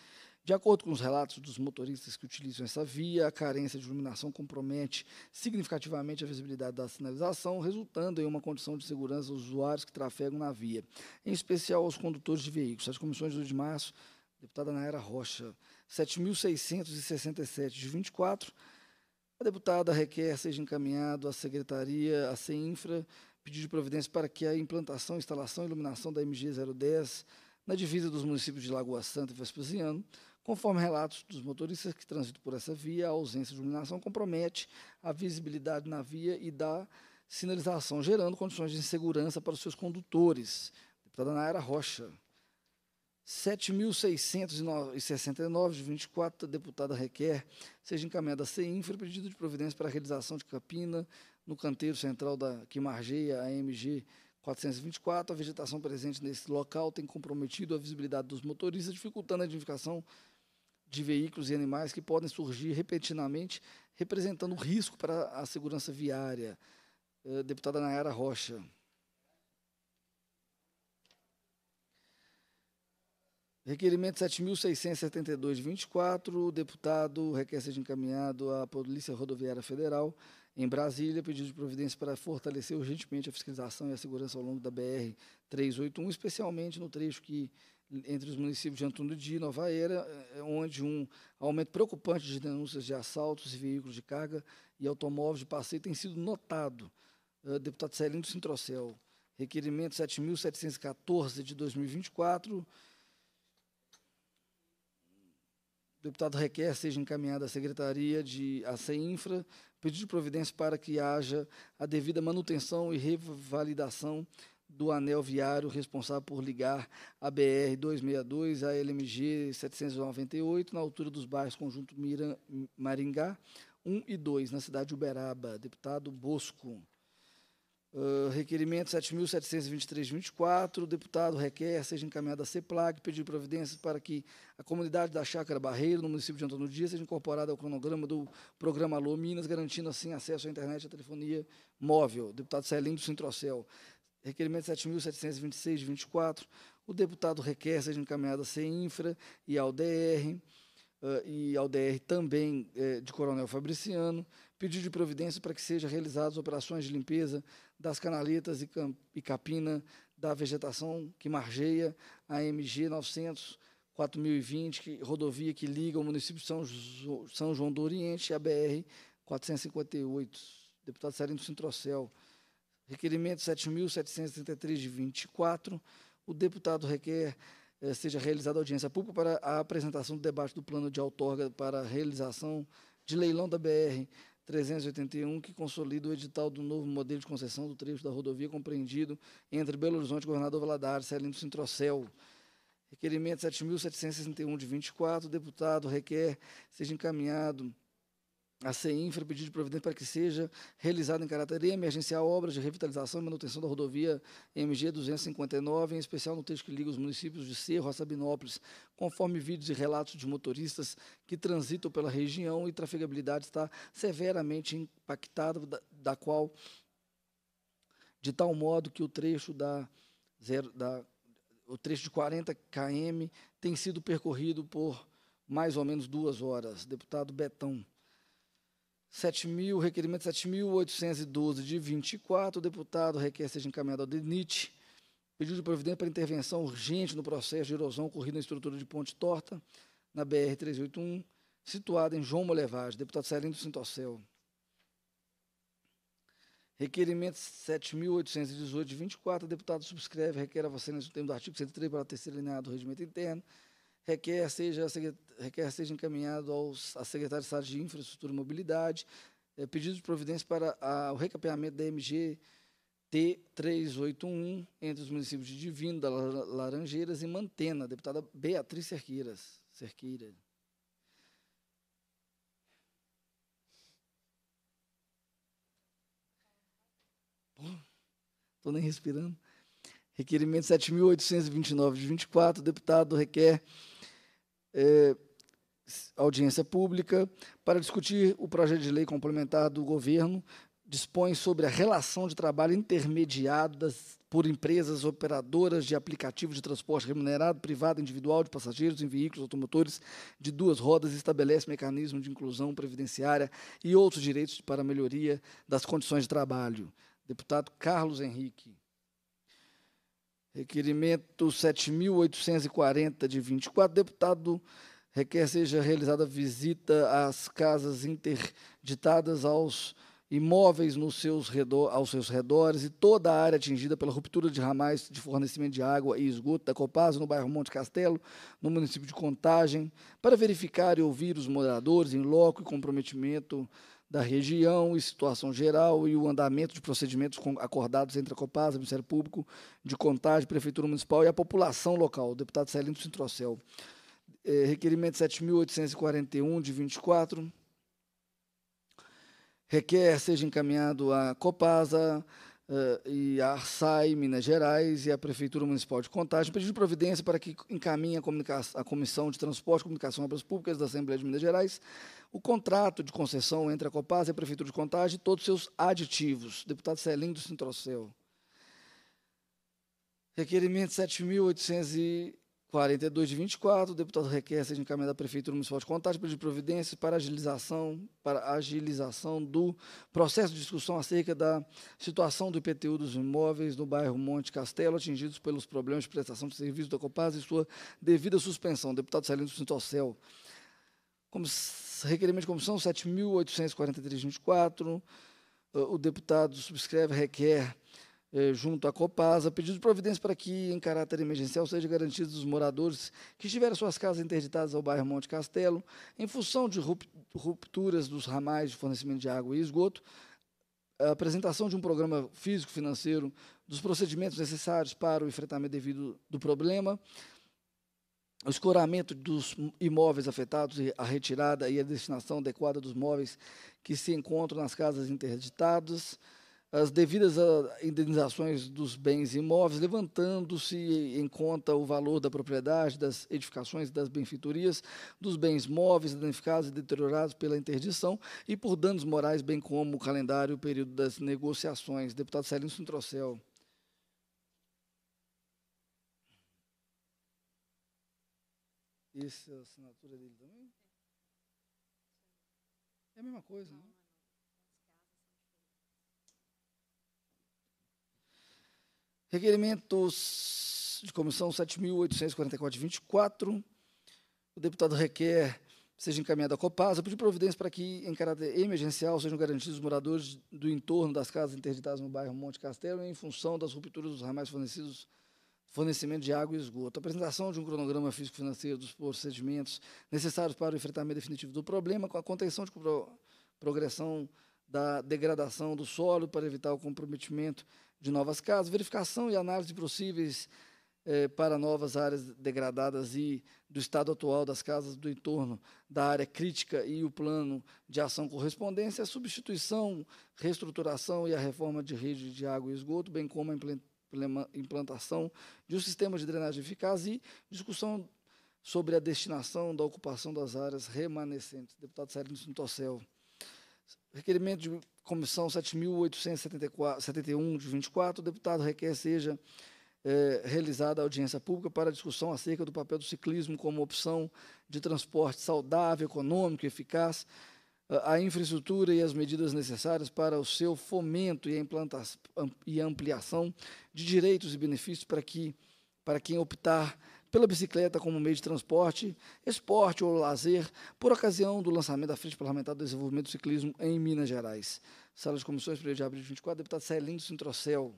de acordo com os relatos dos motoristas que utilizam essa via, a carência de iluminação compromete significativamente a visibilidade da sinalização, resultando em uma condição de segurança aos usuários que trafegam na via, em especial aos condutores de veículos. As comissões 2 de março, deputada Naira Rocha, 7.667 de 24, a deputada requer seja encaminhado à Secretaria, à CEINFRA, pedido de providência para que a implantação, instalação e iluminação da MG 010 na divisa dos municípios de Lagoa Santa e Vespasiano, Conforme relatos dos motoristas que transitam por essa via, a ausência de iluminação compromete a visibilidade na via e da sinalização, gerando condições de insegurança para os seus condutores. Deputada Naira Rocha. 7.669 de 24, a deputada requer seja encaminhada a CEINFRA pedido de providência para a realização de capina no canteiro central da, que margeia a MG 424. A vegetação presente nesse local tem comprometido a visibilidade dos motoristas, dificultando a identificação de veículos e animais que podem surgir repentinamente, representando risco para a segurança viária. Uh, deputada Nayara Rocha. Requerimento 7.672 de 24, o deputado requer seja encaminhado à Polícia Rodoviária Federal em Brasília, pedido de providência para fortalecer urgentemente a fiscalização e a segurança ao longo da BR-381, especialmente no trecho que entre os municípios de Antônio de e Nova Era, é, onde um aumento preocupante de denúncias de assaltos e veículos de carga e automóveis de passeio tem sido notado. Uh, deputado Celino Sintrocel, requerimento 7.714 de 2024, O deputado requer seja encaminhada à Secretaria de ACINFRA pedido de providência para que haja a devida manutenção e revalidação do anel viário responsável por ligar a BR-262 à LMG 798, na altura dos bairros Conjunto Maringá 1 e 2, na cidade de Uberaba. Deputado Bosco. Uh, requerimento 7.723-24, o deputado requer seja encaminhado a CEPLAG, pedir providências para que a comunidade da Chácara Barreiro, no município de Antônio Dias, seja incorporada ao cronograma do programa Alô Minas, garantindo assim acesso à internet e à telefonia móvel. Deputado Celinho do Sintrocel. Requerimento 7.726-24, o deputado requer seja encaminhado a CEINFRA e ao DR, uh, e ao DR também uh, de Coronel Fabriciano, pedido de providência para que sejam realizadas operações de limpeza das canaletas e, capina da vegetação que margeia a MG 900 4020, que, rodovia que liga o município de São, jo, São João do Oriente a BR 458. Deputado Sarino Sintrocel. Requerimento 7.733 de 24. O deputado requer eh, seja realizada audiência pública para a apresentação do debate do plano de outorga para a realização de leilão da BR 381, que consolida o edital do novo modelo de concessão do trecho da rodovia compreendido entre Belo Horizonte e Governador Valadares, Celino Sintrocel. Requerimento 7.761 de 24, o deputado requer seja encaminhado a CEINFRA pedido de providência para que seja realizada em caráter emergencial obras de revitalização e manutenção da rodovia MG 259, em especial no trecho que liga os municípios de Cerro a Sabinópolis, conforme vídeos e relatos de motoristas que transitam pela região e trafegabilidade está severamente impactada, da, da qual, de tal modo que o trecho da, zero, da o trecho de 40 km tem sido percorrido por mais ou menos duas horas. Deputado Betão. 7 mil, requerimento 7.812 de 24, o deputado requer seja encaminhado ao DENIT, pedido de providência para intervenção urgente no processo de erosão ocorrido na estrutura de ponte torta, na BR-381, situada em João Molevade, deputado Celino do Sintocel. Requerimento 7.818 de 24, o deputado subscreve, requer a você, no termo do artigo 103 para a terceira linha do regimento interno, requer seja, requer seja encaminhado aos, à Secretaria de Estado de Infraestrutura e Mobilidade, é, pedido de providência para a, o recapeamento da MG T381 entre os municípios de Divino, da Laranjeiras e Mantena, deputada Beatriz Cerqueiras. Cerqueira. Estou nem respirando. Requerimento 7.829 de 24, o deputado requer é, audiência pública para discutir o projeto de lei complementar do governo dispõe sobre a relação de trabalho intermediado das, por empresas operadoras de aplicativos de transporte remunerado privado individual de passageiros em veículos automotores de duas rodas e estabelece mecanismo de inclusão previdenciária e outros direitos para melhoria das condições de trabalho. Deputado Carlos Henrique. Requerimento 7.840 de 24, deputado requer seja realizada visita às casas interditadas aos imóveis nos seus redor, aos seus redores e toda a área atingida pela ruptura de ramais de fornecimento de água e esgoto da Copasa, no bairro Monte Castelo, no município de Contagem, para verificar e ouvir os moradores em loco e comprometimento da região e situação geral e o andamento de procedimentos acordados entre a Copasa, Ministério Público de Contagem, Prefeitura Municipal e a população local. O deputado Celino Sintrocel. É, requerimento 7.841 de 24. Requer seja encaminhado à Copasa, Uh, e a Arsai, Minas Gerais, e a Prefeitura Municipal de Contagem, pedindo providência para que encaminhe a, a Comissão de Transporte, Comunicação e Obras Públicas da Assembleia de Minas Gerais o contrato de concessão entre a Copasa e a Prefeitura de Contagem e todos os seus aditivos. Deputado Celim do Sintrocel. Requerimento 7.800 42 de 24, o deputado requer seja encaminhado à Prefeitura Municipal de Contagem pedir providências para agilização, para agilização do processo de discussão acerca da situação do IPTU dos imóveis no bairro Monte Castelo, atingidos pelos problemas de prestação de serviço da Copaz e sua devida suspensão. Deputado Celino Sintocel. Como requerimento de comissão 7.843 de 24, o deputado subscreve, requer eh, junto à Copasa, pedido de providência para que, em caráter emergencial, seja garantido os moradores que tiveram suas casas interditadas ao bairro Monte Castelo, em função de rupturas dos ramais de fornecimento de água e esgoto, a apresentação de um programa físico-financeiro dos procedimentos necessários para o enfrentamento devido do problema, o escoramento dos imóveis afetados e a retirada e a destinação adequada dos móveis que se encontram nas casas interditadas, as devidas ah, indenizações dos bens imóveis, levantando-se em conta o valor da propriedade, das edificações, das benfeitorias, dos bens móveis danificados e deteriorados pela interdição e por danos morais, bem como o calendário e o período das negociações. Deputado Celino Sintrocel. Essa é assinatura dele também? É a mesma coisa, né? Requerimentos de comissão 7.844 de 24. O deputado requer seja encaminhado à Copasa, pedir providência para que, em caráter emergencial, sejam garantidos os moradores do entorno das casas interditadas no bairro Monte Castelo, em função das rupturas dos ramais fornecidos fornecimento de água e esgoto, apresentação de um cronograma físico-financeiro dos procedimentos necessários para o enfrentamento definitivo do problema, com a contenção de progressão da degradação do solo para evitar o comprometimento de novas casas, verificação e análise de possíveis eh, para novas áreas degradadas e do estado atual das casas do entorno da área crítica e o plano de ação correspondência, a substituição, reestruturação e a reforma de rede de água e esgoto, bem como a implantação de um sistema de drenagem eficaz e discussão sobre a destinação da ocupação das áreas remanescentes. Deputado Sérgio Sintossel. Requerimento de comissão 7.871 de 24, o deputado requer seja é, realizada audiência pública para discussão acerca do papel do ciclismo como opção de transporte saudável, econômico eficaz, a infraestrutura e as medidas necessárias para o seu fomento e, e ampliação de direitos e benefícios para, que, para quem optar pela bicicleta como meio de transporte, esporte ou lazer, por ocasião do lançamento da Frente Parlamentar do Desenvolvimento do Ciclismo em Minas Gerais. Sala de Comissões, 1 de abril de 24, deputado Celindo Sintrocel.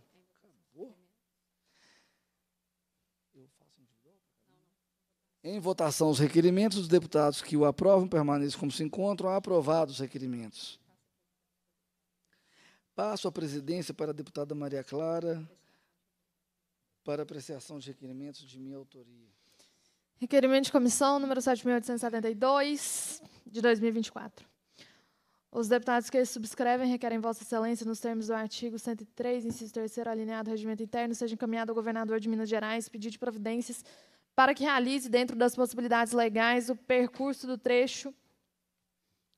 Em votação, os requerimentos dos deputados que o aprovam permaneçam como se encontram. Aprovados os requerimentos. Passo a presidência para a deputada Maria Clara para apreciação de requerimentos de minha autoria. Requerimento de comissão número 7.872, de 2024. Os deputados que subscrevem requerem Vossa Excelência, nos termos do artigo 103, inciso 3 alineado do Regimento Interno, seja encaminhado ao governador de Minas Gerais pedido de providências para que realize, dentro das possibilidades legais, o percurso do trecho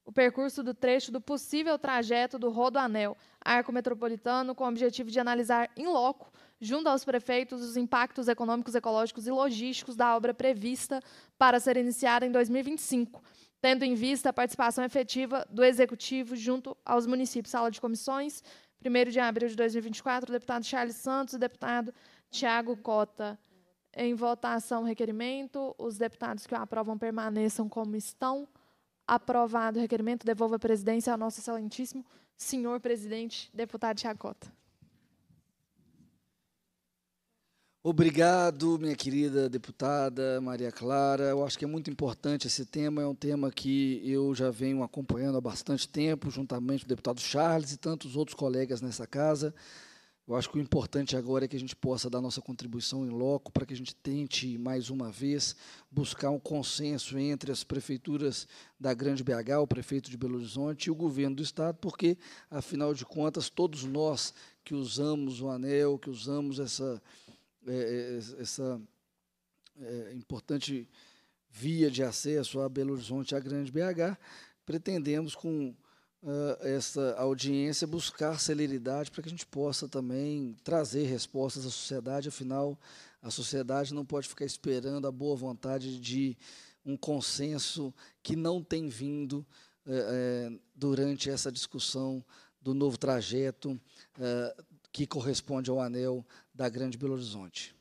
o percurso do trecho do possível trajeto do Rodoanel Arco Metropolitano, com o objetivo de analisar em loco, junto aos prefeitos, os impactos econômicos, ecológicos e logísticos da obra prevista para ser iniciada em 2025, tendo em vista a participação efetiva do Executivo junto aos municípios. Sala de comissões, 1 de abril de 2024, deputado Charles Santos e deputado Tiago Cota. Em votação, requerimento. Os deputados que o aprovam permaneçam como estão. Aprovado o requerimento, devolva a presidência ao nosso excelentíssimo senhor presidente, deputado Chacota. Obrigado, minha querida deputada Maria Clara. Eu acho que é muito importante esse tema. É um tema que eu já venho acompanhando há bastante tempo, juntamente com o deputado Charles e tantos outros colegas nessa casa. Eu acho que o importante agora é que a gente possa dar nossa contribuição em loco para que a gente tente, mais uma vez, buscar um consenso entre as prefeituras da Grande BH, o prefeito de Belo Horizonte e o governo do Estado, porque, afinal de contas, todos nós que usamos o anel, que usamos essa, é, é essa é, importante via de acesso a Belo Horizonte, a Grande BH, pretendemos, com uh, essa audiência, buscar celeridade para que a gente possa também trazer respostas à sociedade. Afinal, a sociedade não pode ficar esperando a boa vontade de um consenso que não tem vindo uh, uh, durante essa discussão do novo trajeto que corresponde ao anel da Grande Belo Horizonte.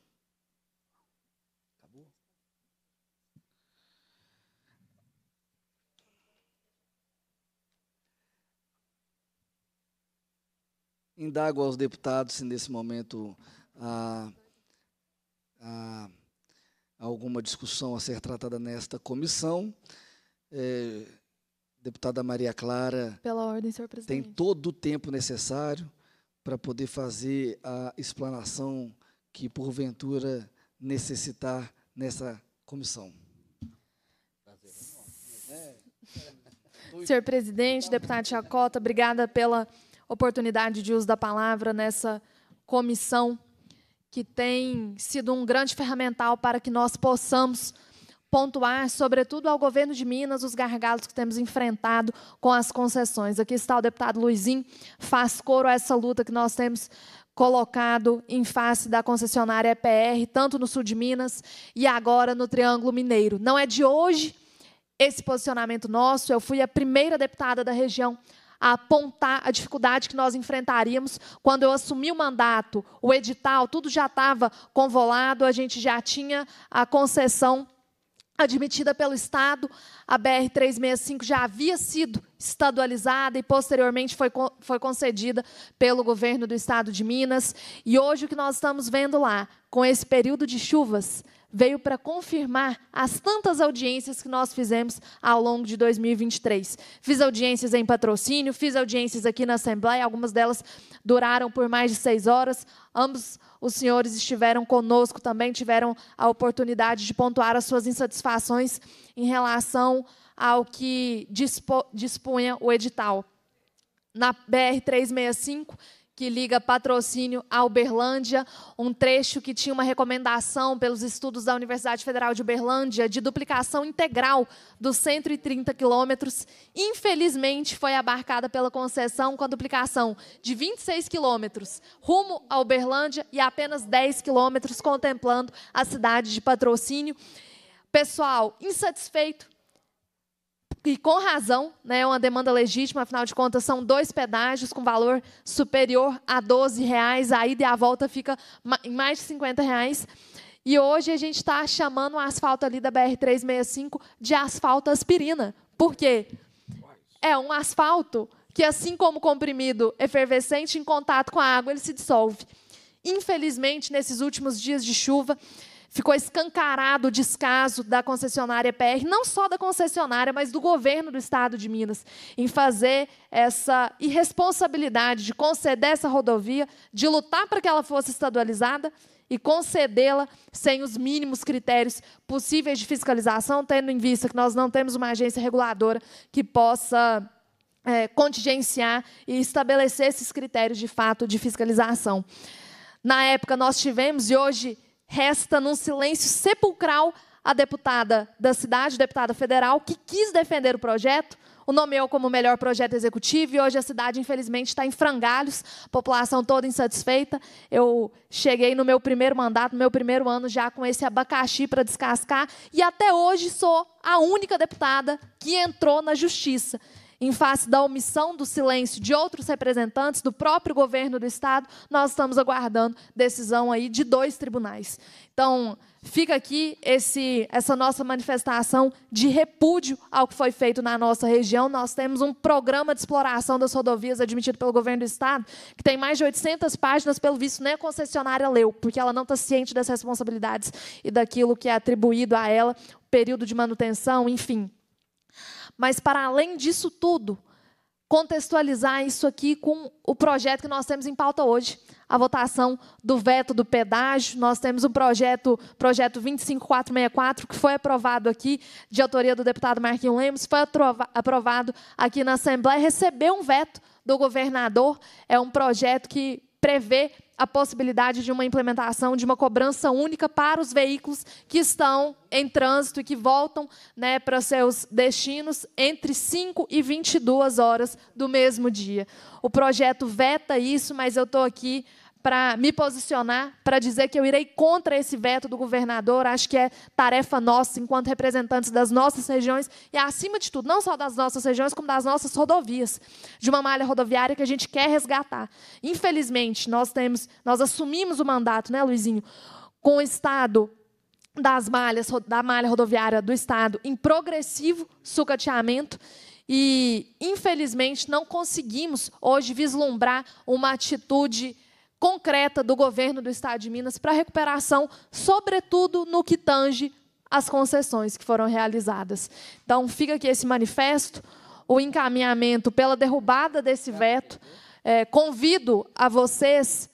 indago aos deputados se nesse momento há, há alguma discussão a ser tratada nesta comissão. É, deputada Maria Clara Pela ordem, senhor tem todo o tempo necessário para poder fazer a explanação que, porventura, necessitar nessa comissão. Senhor presidente, deputado Chacota, obrigada pela oportunidade de uso da palavra nessa comissão que tem sido um grande ferramental para que nós possamos pontuar, sobretudo ao governo de Minas, os gargalos que temos enfrentado com as concessões. Aqui está o deputado Luizinho, faz coro a essa luta que nós temos colocado em face da concessionária EPR, tanto no sul de Minas e agora no Triângulo Mineiro. Não é de hoje esse posicionamento nosso, eu fui a primeira deputada da região a apontar a dificuldade que nós enfrentaríamos quando eu assumi o mandato, o edital, tudo já estava convolado, a gente já tinha a concessão admitida pelo Estado, a BR-365 já havia sido estadualizada e, posteriormente, foi, foi concedida pelo governo do Estado de Minas. E hoje o que nós estamos vendo lá, com esse período de chuvas, veio para confirmar as tantas audiências que nós fizemos ao longo de 2023. Fiz audiências em patrocínio, fiz audiências aqui na Assembleia, algumas delas duraram por mais de seis horas. Ambos os senhores estiveram conosco também, tiveram a oportunidade de pontuar as suas insatisfações em relação ao que dispunha o edital. Na BR-365, que liga patrocínio a Uberlândia, um trecho que tinha uma recomendação pelos estudos da Universidade Federal de Uberlândia de duplicação integral dos 130 quilômetros. Infelizmente, foi abarcada pela concessão com a duplicação de 26 quilômetros rumo a Uberlândia e apenas 10 quilômetros contemplando a cidade de patrocínio. Pessoal insatisfeito, e com razão, né, é uma demanda legítima, afinal de contas, são dois pedágios com valor superior a 12 reais, a ida e a volta fica em mais de 50 reais. E hoje a gente está chamando o asfalto ali da BR-365 de asfalto aspirina. Por quê? É um asfalto que, assim como comprimido efervescente, em contato com a água, ele se dissolve. Infelizmente, nesses últimos dias de chuva, ficou escancarado o descaso da concessionária PR, não só da concessionária, mas do governo do estado de Minas, em fazer essa irresponsabilidade de conceder essa rodovia, de lutar para que ela fosse estadualizada e concedê-la sem os mínimos critérios possíveis de fiscalização, tendo em vista que nós não temos uma agência reguladora que possa é, contingenciar e estabelecer esses critérios de fato de fiscalização. Na época, nós tivemos, e hoje resta num silêncio sepulcral a deputada da cidade, deputada federal, que quis defender o projeto, o nomeou como melhor projeto executivo e hoje a cidade, infelizmente, está em frangalhos, população toda insatisfeita. Eu cheguei no meu primeiro mandato, no meu primeiro ano, já com esse abacaxi para descascar. E até hoje sou a única deputada que entrou na justiça em face da omissão do silêncio de outros representantes do próprio governo do estado, nós estamos aguardando decisão aí de dois tribunais. Então, fica aqui esse, essa nossa manifestação de repúdio ao que foi feito na nossa região. Nós temos um programa de exploração das rodovias admitido pelo governo do estado, que tem mais de 800 páginas, pelo visto nem a concessionária leu, porque ela não está ciente das responsabilidades e daquilo que é atribuído a ela, período de manutenção, enfim. Mas, para além disso tudo, contextualizar isso aqui com o projeto que nós temos em pauta hoje, a votação do veto do pedágio. Nós temos um projeto, projeto 25464, que foi aprovado aqui, de autoria do deputado Marquinhos Lemos, foi aprovado aqui na Assembleia, recebeu um veto do governador. É um projeto que prevê a possibilidade de uma implementação de uma cobrança única para os veículos que estão em trânsito e que voltam né, para seus destinos entre 5 e 22 horas do mesmo dia. O projeto veta isso, mas eu estou aqui para me posicionar, para dizer que eu irei contra esse veto do governador. Acho que é tarefa nossa, enquanto representantes das nossas regiões, e acima de tudo, não só das nossas regiões, como das nossas rodovias, de uma malha rodoviária que a gente quer resgatar. Infelizmente, nós temos, nós assumimos o mandato, né, Luizinho, com o Estado das malhas, da malha rodoviária do Estado em progressivo sucateamento, e, infelizmente, não conseguimos hoje vislumbrar uma atitude concreta do governo do Estado de Minas para recuperação, sobretudo no que tange as concessões que foram realizadas. Então, fica aqui esse manifesto, o encaminhamento pela derrubada desse veto. É, convido a vocês,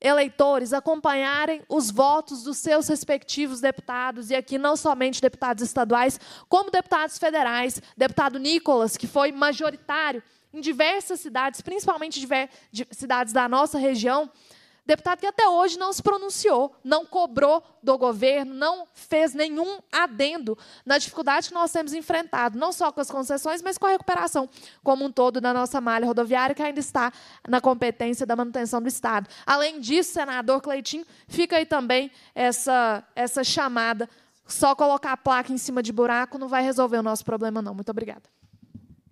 eleitores, acompanharem os votos dos seus respectivos deputados, e aqui não somente deputados estaduais, como deputados federais. Deputado Nicolas, que foi majoritário em diversas cidades, principalmente de cidades da nossa região, Deputado que até hoje não se pronunciou, não cobrou do governo, não fez nenhum adendo na dificuldade que nós temos enfrentado, não só com as concessões, mas com a recuperação como um todo da nossa malha rodoviária, que ainda está na competência da manutenção do Estado. Além disso, senador Cleitinho, fica aí também essa, essa chamada. Só colocar a placa em cima de buraco não vai resolver o nosso problema, não. Muito obrigada.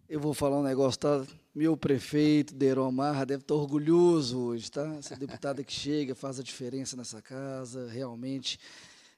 Eu vou falar um negócio, tá? Meu prefeito, Deron Marra, deve estar orgulhoso hoje, tá? Essa deputada que chega, faz a diferença nessa casa, realmente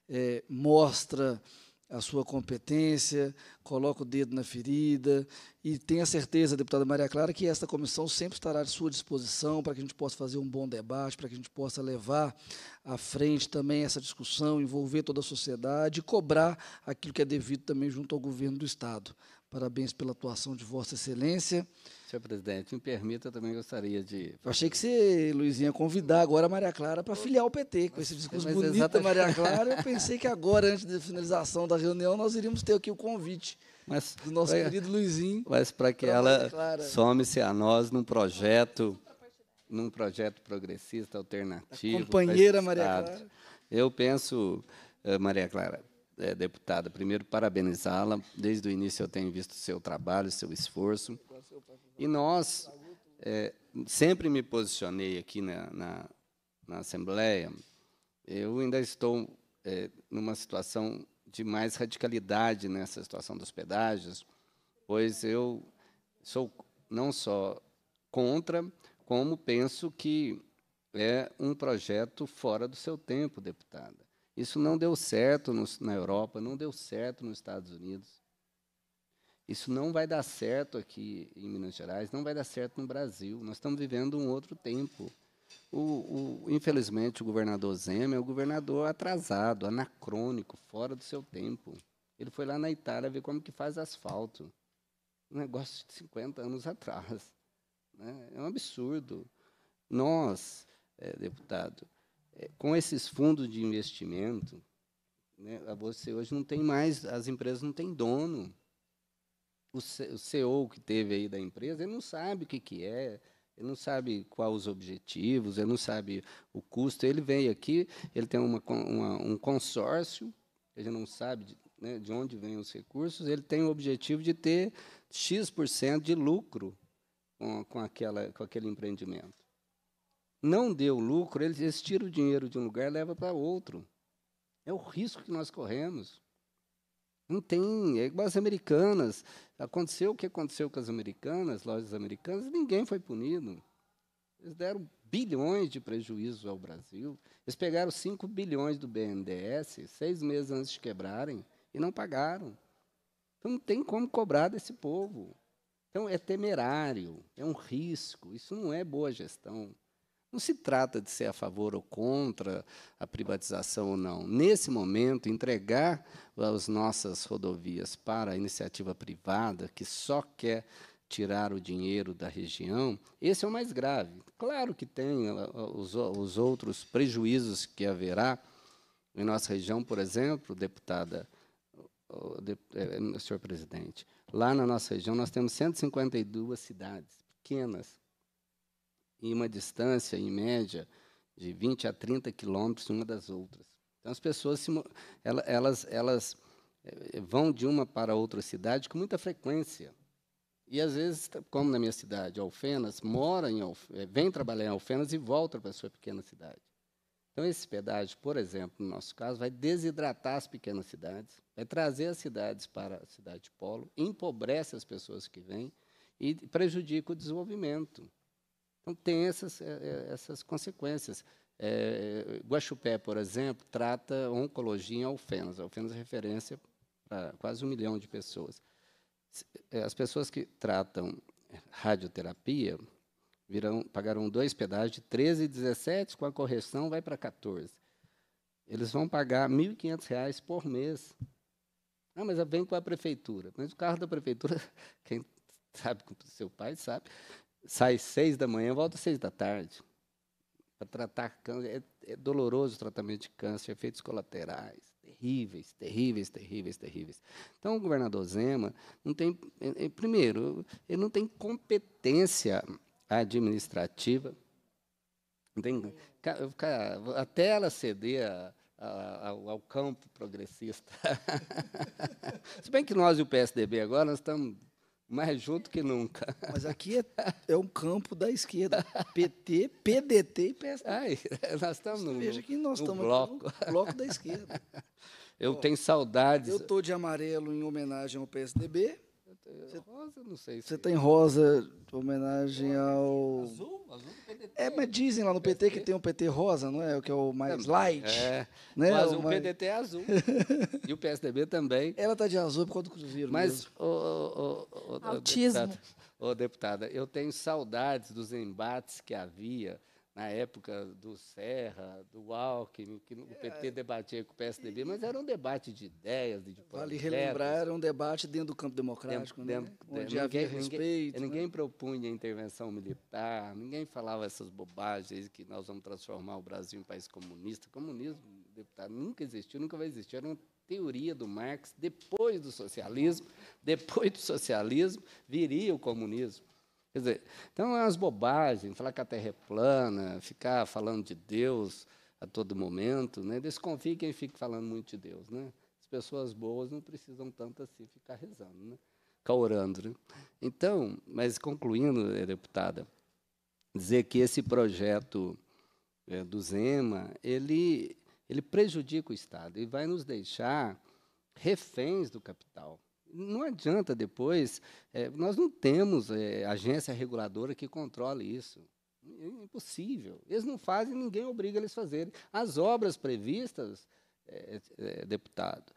é, mostra a sua competência, coloca o dedo na ferida e tenha certeza, deputada Maria Clara, que esta comissão sempre estará à sua disposição para que a gente possa fazer um bom debate, para que a gente possa levar à frente também essa discussão, envolver toda a sociedade e cobrar aquilo que é devido também junto ao governo do Estado. Parabéns pela atuação de Vossa Excelência. Senhor presidente, me permita, eu também gostaria de. Eu achei que você, Luizinha, convidar agora a Maria Clara para filiar o PT, com esse discurso Mas bonito da Maria Clara. Eu pensei que agora, antes da finalização da reunião, nós iríamos ter aqui o convite mas, do nosso pra, querido Luizinho. Mas para que ela some-se a nós num projeto, num projeto progressista alternativo. A companheira Maria Clara. Eu penso, eh, Maria Clara, é, deputada, primeiro parabenizá-la. Desde o início eu tenho visto seu trabalho, seu esforço. E nós, é, sempre me posicionei aqui na, na, na Assembleia, eu ainda estou é, numa situação de mais radicalidade nessa situação dos pedágios, pois eu sou não só contra, como penso que é um projeto fora do seu tempo, deputada. Isso não deu certo na Europa, não deu certo nos Estados Unidos. Isso não vai dar certo aqui em Minas Gerais, não vai dar certo no Brasil. Nós estamos vivendo um outro tempo. O, o, infelizmente, o governador Zema é um governador atrasado, anacrônico, fora do seu tempo. Ele foi lá na Itália ver como que faz asfalto. Um negócio de 50 anos atrás. Né? É um absurdo. Nós, é, deputado, é, com esses fundos de investimento, né, você hoje não tem mais, as empresas não têm dono. O, CEO que teve aí da empresa, ele não sabe o que, que é, ele não sabe quais os objetivos, ele não sabe o custo. Ele vem aqui, ele tem uma, uma, um consórcio, ele não sabe de, né, de onde vêm os recursos, ele tem o objetivo de ter X% de lucro com, com, aquela, com aquele empreendimento não deu lucro, eles, tiram o dinheiro de um lugar e levam para outro. É o risco que nós corremos. Não tem, é igual as americanas. Aconteceu o que aconteceu com as americanas, lojas americanas, ninguém foi punido. Eles deram bilhões de prejuízo ao Brasil. Eles pegaram 5 bilhões do BNDES, seis meses antes de quebrarem, e não pagaram. Então não tem como cobrar desse povo. Então é temerário, é um risco, isso não é boa gestão. Não se trata de ser a favor ou contra a privatização ou não. Nesse momento, entregar as nossas rodovias para a iniciativa privada, que só quer tirar o dinheiro da região, esse é o mais grave. Claro que tem os, os outros prejuízos que haverá em nossa região, por exemplo, deputada, é, senhor presidente, lá na nossa região nós temos 152 cidades pequenas, em uma distância, em média, de 20 a 30 quilômetros uma das outras. Então, as pessoas se, elas, elas eh, vão de uma para outra cidade com muita frequência. E, às vezes, como na minha cidade, Alfenas, mora em Alfenas, eh, vem trabalhar em Alfenas e volta para a sua pequena cidade. Então, esse pedágio, por exemplo, no nosso caso, vai desidratar as pequenas cidades, vai trazer as cidades para a cidade de polo, empobrece as pessoas que vêm e prejudica o desenvolvimento. Então, tem essas, eh, eh, essas consequências. É, Guaxupé, por exemplo, trata oncologia em Alfenas. Alfenas é referência para quase um milhão de pessoas. as pessoas que tratam radioterapia virão, pagarão dois pedágios de 13 e 17, com a correção vai para 14. Eles vão pagar R$ 1.500 por mês. Ah, mas vem com a prefeitura. Mas o carro da prefeitura, quem sabe seu pai sabe, sai seis da manhã, volta seis da tarde. Para tratar câncer. É, é doloroso o tratamento de câncer, efeitos colaterais terríveis, terríveis, terríveis, terríveis. Então, o governador Zema não tem, primeiro, ele não tem competência administrativa, tem, até ela ceder a, a, ao, ao, campo progressista. Se bem que nós e o PSDB agora nós estamos mais juntos que nunca. Mas aqui é, é um campo da esquerda. PT, PDT e PSDB. Ai, nós estamos no, Veja que nós no estamos bloco. no bloco da esquerda. Eu tenho saudades. Eu estou de amarelo em homenagem ao PSDB. Você, rosa, não sei. Você tem rosa, homenagem ao. Azul? Azul do PDT. É, mas dizem lá no PT que tem um PT rosa, não é? O que é o mais light. É. Né? Mas o o mais- PDT é azul. e o PSDB também. Ela tá de azul por conta do Cruzeiro. Mas, mesmo. ô, ô, Autismo. ô, deputada, eu tenho saudades dos embates que havia na época do Serra, do Alckmin, que o PT debatia com o PSDB, mas era um debate de ideias, de Vale projetos. relembrar, era um debate dentro do campo democrático, Dentro- né? dentro- onde ninguém- havia ninguém- respeito. né? Ninguém propunha intervenção militar, ninguém falava essas bobagens que nós vamos transformar o Brasil em país comunista. Comunismo, deputado, nunca existiu, nunca vai existir. Era uma teoria do Marx. Depois do socialismo, depois do socialismo, viria o comunismo. Quer dizer, então é umas bobagens, falar que a Terra é plana, ficar falando de Deus a todo momento, né? Desconfie quem fica falando muito de Deus, né? As pessoas boas não precisam tanto assim ficar rezando, né? Ficar orando, né? Então, mas concluindo, deputada, dizer que esse projeto eh, do Zema, ele, ele prejudica o Estado e vai nos deixar reféns do capital. Não adianta depois, eh, nós não temos eh, agência reguladora que controle isso. É impossível. Eles não fazem, ninguém obriga eles a fazerem. As obras previstas, eh, eh, deputado,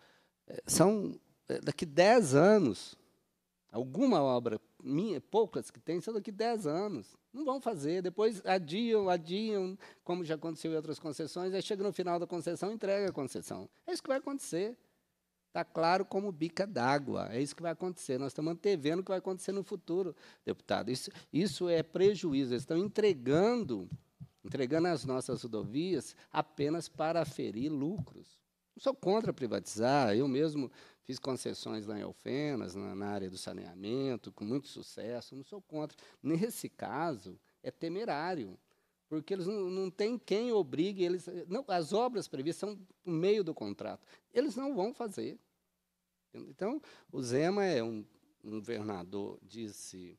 eh, são daqui 10 anos. Alguma obra, minha, poucas que tem, são daqui 10 anos. Não vão fazer. Depois adiam, adiam, como já aconteceu em outras concessões, aí chega no final da concessão entrega a concessão. É isso que vai acontecer. Está claro como bica d'água. É isso que vai acontecer. Nós estamos antevendo o que vai acontecer no futuro, deputado. Isso, isso é prejuízo. Eles estão entregando, entregando as nossas rodovias apenas para aferir lucros. Não sou contra privatizar. Eu mesmo fiz concessões lá em Alfenas, na, na área do saneamento, com muito sucesso. Não sou contra. Nesse caso, é temerário porque eles não, não têm quem obrigue eles. Não, as obras previstas são no meio do contrato. Eles não vão fazer. Então, o Zema é um, um governador, disse,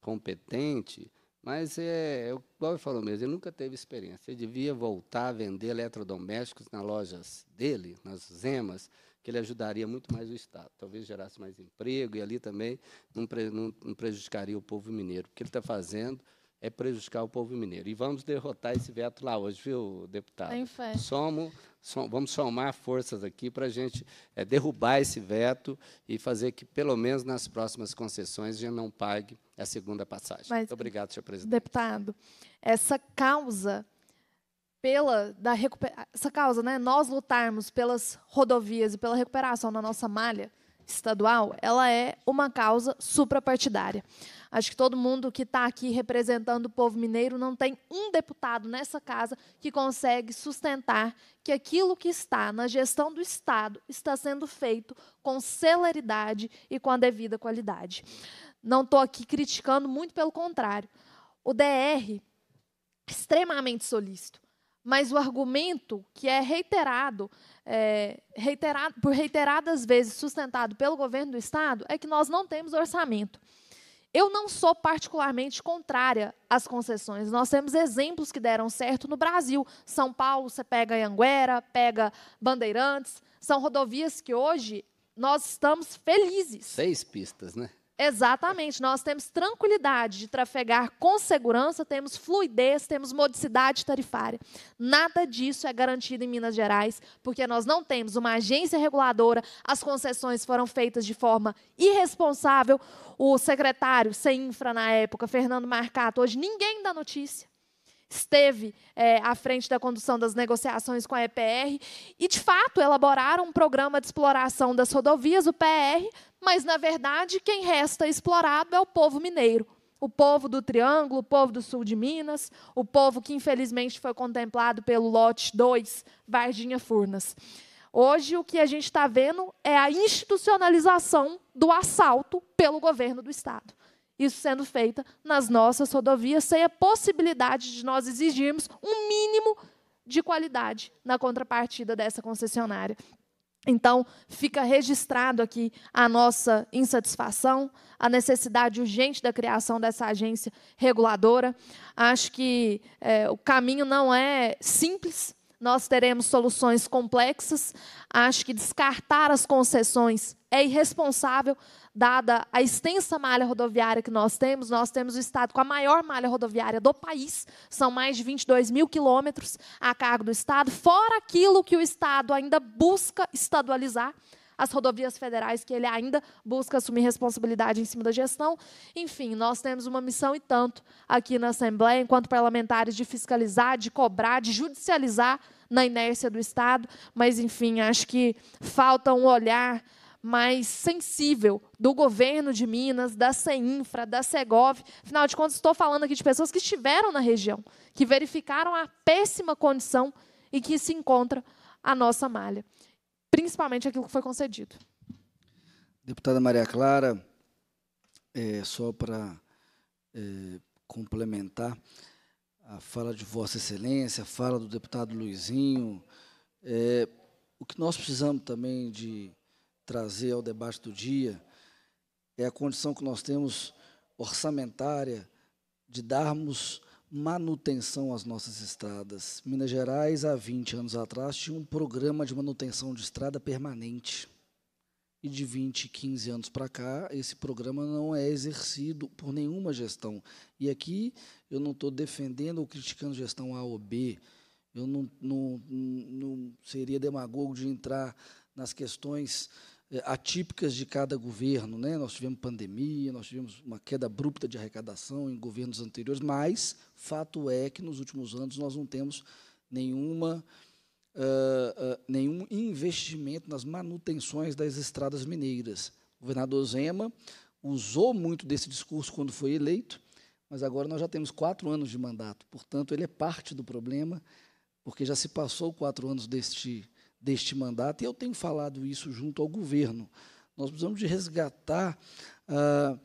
competente, mas é, é igual ele falou mesmo, ele nunca teve experiência. Ele devia voltar a vender eletrodomésticos nas lojas dele, nas Zemas, que ele ajudaria muito mais o Estado. Talvez gerasse mais emprego e ali também não, pre, não, não prejudicaria o povo mineiro. O que ele está fazendo é prejudicar o povo mineiro. E vamos derrotar esse veto lá hoje, viu, deputado? Tem fé. Somos, som- vamos somar forças aqui para a gente eh, derrubar esse veto e fazer que, pelo menos nas próximas concessões, a gente não pague a segunda passagem. Mas- Muito obrigado, senhor presidente. deputado, essa causa pela da recupe- essa causa, né, nós lutarmos pelas rodovias e pela recuperação da nossa malha estadual, ela é uma causa suprapartidária. Acho que todo mundo que está aqui representando o povo mineiro não tem um deputado nessa casa que consegue sustentar que aquilo que está na gestão do Estado está sendo feito com celeridade e com a devida qualidade. Não estou aqui criticando, muito pelo contrário. O DR extremamente solícito. Mas o argumento que é reiterado, é, reiterado, por reiteradas vezes sustentado pelo governo do Estado, é que nós não temos orçamento. Eu não sou particularmente contrária às concessões. Nós temos exemplos que deram certo no Brasil. São Paulo, você pega Anhanguera, pega Bandeirantes. São rodovias que hoje nós estamos felizes. Seis pistas, né? Exatamente. Nós temos tranquilidade de trafegar com segurança, temos fluidez, temos modicidade tarifária. Nada disso é garantido em Minas Gerais, porque nós não temos uma agência reguladora, as concessões foram feitas de forma irresponsável. O secretário sem infra na época, Fernando Marcato, hoje ninguém dá notícia esteve é, à frente da condução das negociações com a EPR e, de fato, elaboraram um programa de exploração das rodovias, o PR, mas, na verdade, quem resta explorado é o povo mineiro. O povo do Triângulo, o povo do sul de Minas, o povo que, infelizmente, foi contemplado pelo lote 2, Varginha Furnas. Hoje, o que a gente está vendo é a institucionalização do assalto pelo governo do Estado isso sendo feito nas nossas rodovias, sem a possibilidade de nós exigirmos um mínimo de qualidade na contrapartida dessa concessionária. Então, fica registrado aqui a nossa insatisfação, a necessidade urgente da criação dessa agência reguladora. Acho que é, o caminho não é simples, nós teremos soluções complexas. Acho que descartar as concessões é irresponsável, dada a extensa malha rodoviária que nós temos. Nós temos o estado com a maior malha rodoviária do país, são mais de 22 mil quilômetros a cargo do estado, fora aquilo que o estado ainda busca estadualizar as rodovias federais, que ele ainda busca assumir responsabilidade em cima da gestão. Enfim, nós temos uma missão e tanto aqui na Assembleia, enquanto parlamentares, de fiscalizar, de cobrar, de judicializar na inércia do Estado, mas, enfim, acho que falta um olhar mais sensível do governo de Minas, da CEINFRA, da Segov. Afinal de contas, estou falando aqui de pessoas que estiveram na região, que verificaram a péssima condição e que se encontra a nossa malha, principalmente aquilo que foi concedido. Deputada Maria Clara, é, só para é, complementar a fala de Vossa Excelência, a fala do deputado Luizinho, é, o que nós precisamos também de trazer ao debate do dia é a condição que nós temos orçamentária de darmos manutenção às nossas estradas. Minas Gerais, há 20 anos atrás, tinha um programa de manutenção de estrada permanente. E de 20, 15 anos para cá, esse programa não é exercido por nenhuma gestão. E aqui eu não estou defendendo ou criticando gestão A ou B. Eu não, não, não seria demagogo de entrar nas questões atípicas de cada governo. Né? Nós tivemos pandemia, nós tivemos uma queda abrupta de arrecadação em governos anteriores, mas fato é que nos últimos anos nós não temos nenhuma, uh, uh, nenhum investimento nas manutenções das estradas mineiras. O governador Zema usou muito desse discurso quando foi eleito, mas agora nós já temos quatro anos de mandato. Portanto, ele é parte do problema, porque já se passou quatro anos deste deste mandato, e eu tenho falado isso junto ao governo. Nós precisamos de resgatar a,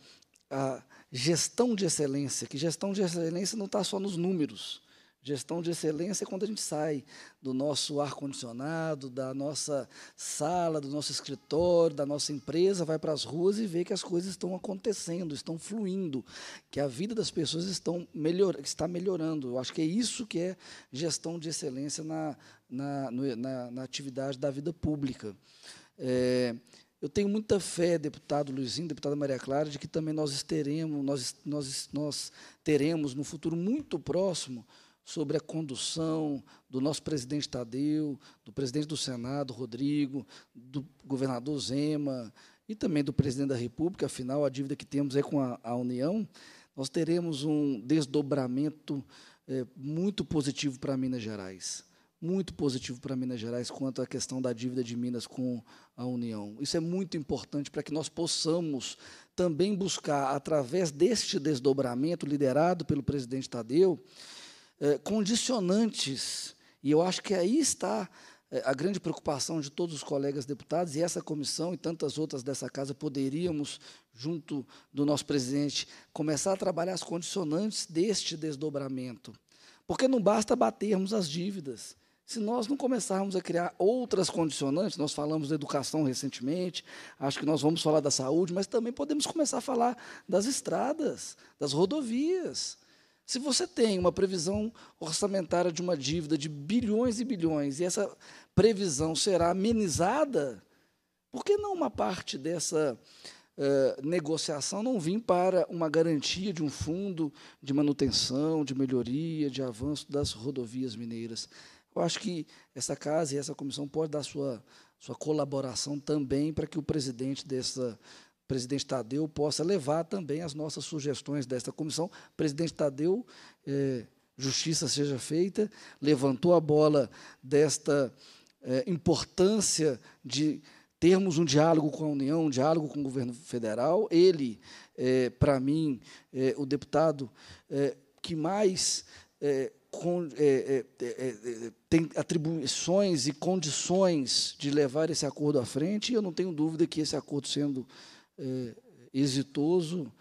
ah, a gestão de excelência, que gestão de excelência não está só nos números. Gestão de excelência é quando a gente sai do nosso ar-condicionado, da nossa sala, do nosso escritório, da nossa empresa, vai para as ruas e vê que as coisas estão acontecendo, estão fluindo, que a vida das pessoas estão melhor, está melhorando. Eu acho que é isso que é gestão de excelência na, na, na, na atividade da vida pública. É, eu tenho muita fé, deputado Luizinho, deputada Maria Clara, de que também nós teremos, nós, nós, nós teremos no futuro muito próximo sobre a condução do nosso presidente Tadeu, do presidente do Senado, Rodrigo, do governador Zema e também do presidente da República, afinal, a dívida que temos é com a, a União, nós teremos um desdobramento é, muito positivo para Minas Gerais. Muito positivo para Minas Gerais quanto à questão da dívida de Minas com a União. Isso é muito importante para que nós possamos também buscar, através deste desdobramento liderado pelo presidente Tadeu, é, condicionantes, e eu acho que aí está é, a grande preocupação de todos os colegas deputados, e essa comissão e tantas outras dessa casa poderíamos, junto do nosso presidente, começar a trabalhar as condicionantes deste desdobramento. Porque não basta batermos as dívidas. Se nós não começarmos a criar outras condicionantes, nós falamos da educação recentemente, acho que nós vamos falar da saúde, mas também podemos começar a falar das estradas, das rodovias. Se você tem uma previsão orçamentária de uma dívida de bilhões e bilhões e essa previsão será amenizada, por que não uma parte dessa uh, negociação, não vim para uma garantia de um fundo de manutenção, de melhoria, de avanço das rodovias mineiras. Eu acho que essa casa e essa comissão pode dar sua, sua colaboração também para que o presidente dessa presidente Tadeu possa levar também as nossas sugestões desta comissão. Presidente Tadeu, é, justiça seja feita, levantou a bola desta é, importância de termos um diálogo com a União, um diálogo com o governo federal. Ele, é, para mim, é, o deputado é, que mais é, com, tem atribuições e condições de levar esse acordo à frente, e eu não tenho dúvida que esse acordo sendo é, exitoso,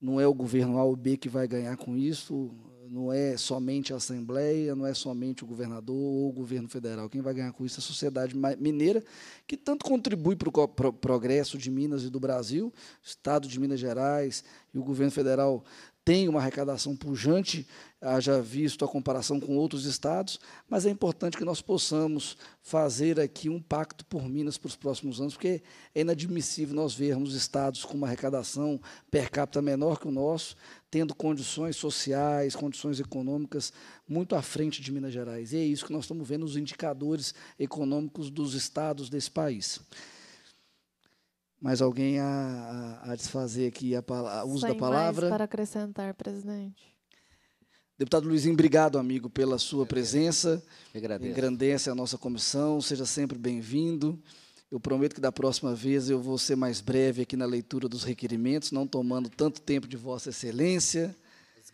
não é o governo A ou B que vai ganhar com isso, não é somente a Assembleia, não é somente o governador ou o governo federal. Quem vai ganhar com isso é a sociedade mineira, que tanto contribui para o pro progresso de Minas e do Brasil, o Estado de Minas Gerais e o governo federal tem uma arrecadação pujante, haja visto a comparação com outros estados, mas é importante que nós possamos fazer aqui um pacto por Minas para os próximos anos, porque é inadmissível nós vermos estados com uma arrecadação per capita menor que o nosso, tendo condições sociais, condições econômicas muito à frente de Minas Gerais. E é isso que nós estamos vendo nos indicadores econômicos dos estados desse país. Mais alguém a, a, desfazer aqui o uso Sem da palavra? para acrescentar, presidente. Deputado Luizinho, obrigado, amigo, pela sua presença. Agradeço. Engrandece a nossa comissão, seja sempre bem-vindo. Eu prometo que da próxima vez eu vou ser mais breve aqui na leitura dos requerimentos, não tomando tanto tempo de Vossa Excelência.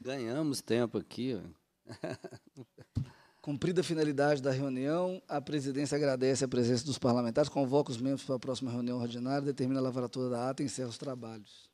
Ganhamos tempo aqui. Cumprida a finalidade da reunião, a presidência agradece a presença dos parlamentares, convoca os membros para a próxima reunião ordinária, determina a lavratura da ata e encerra os trabalhos.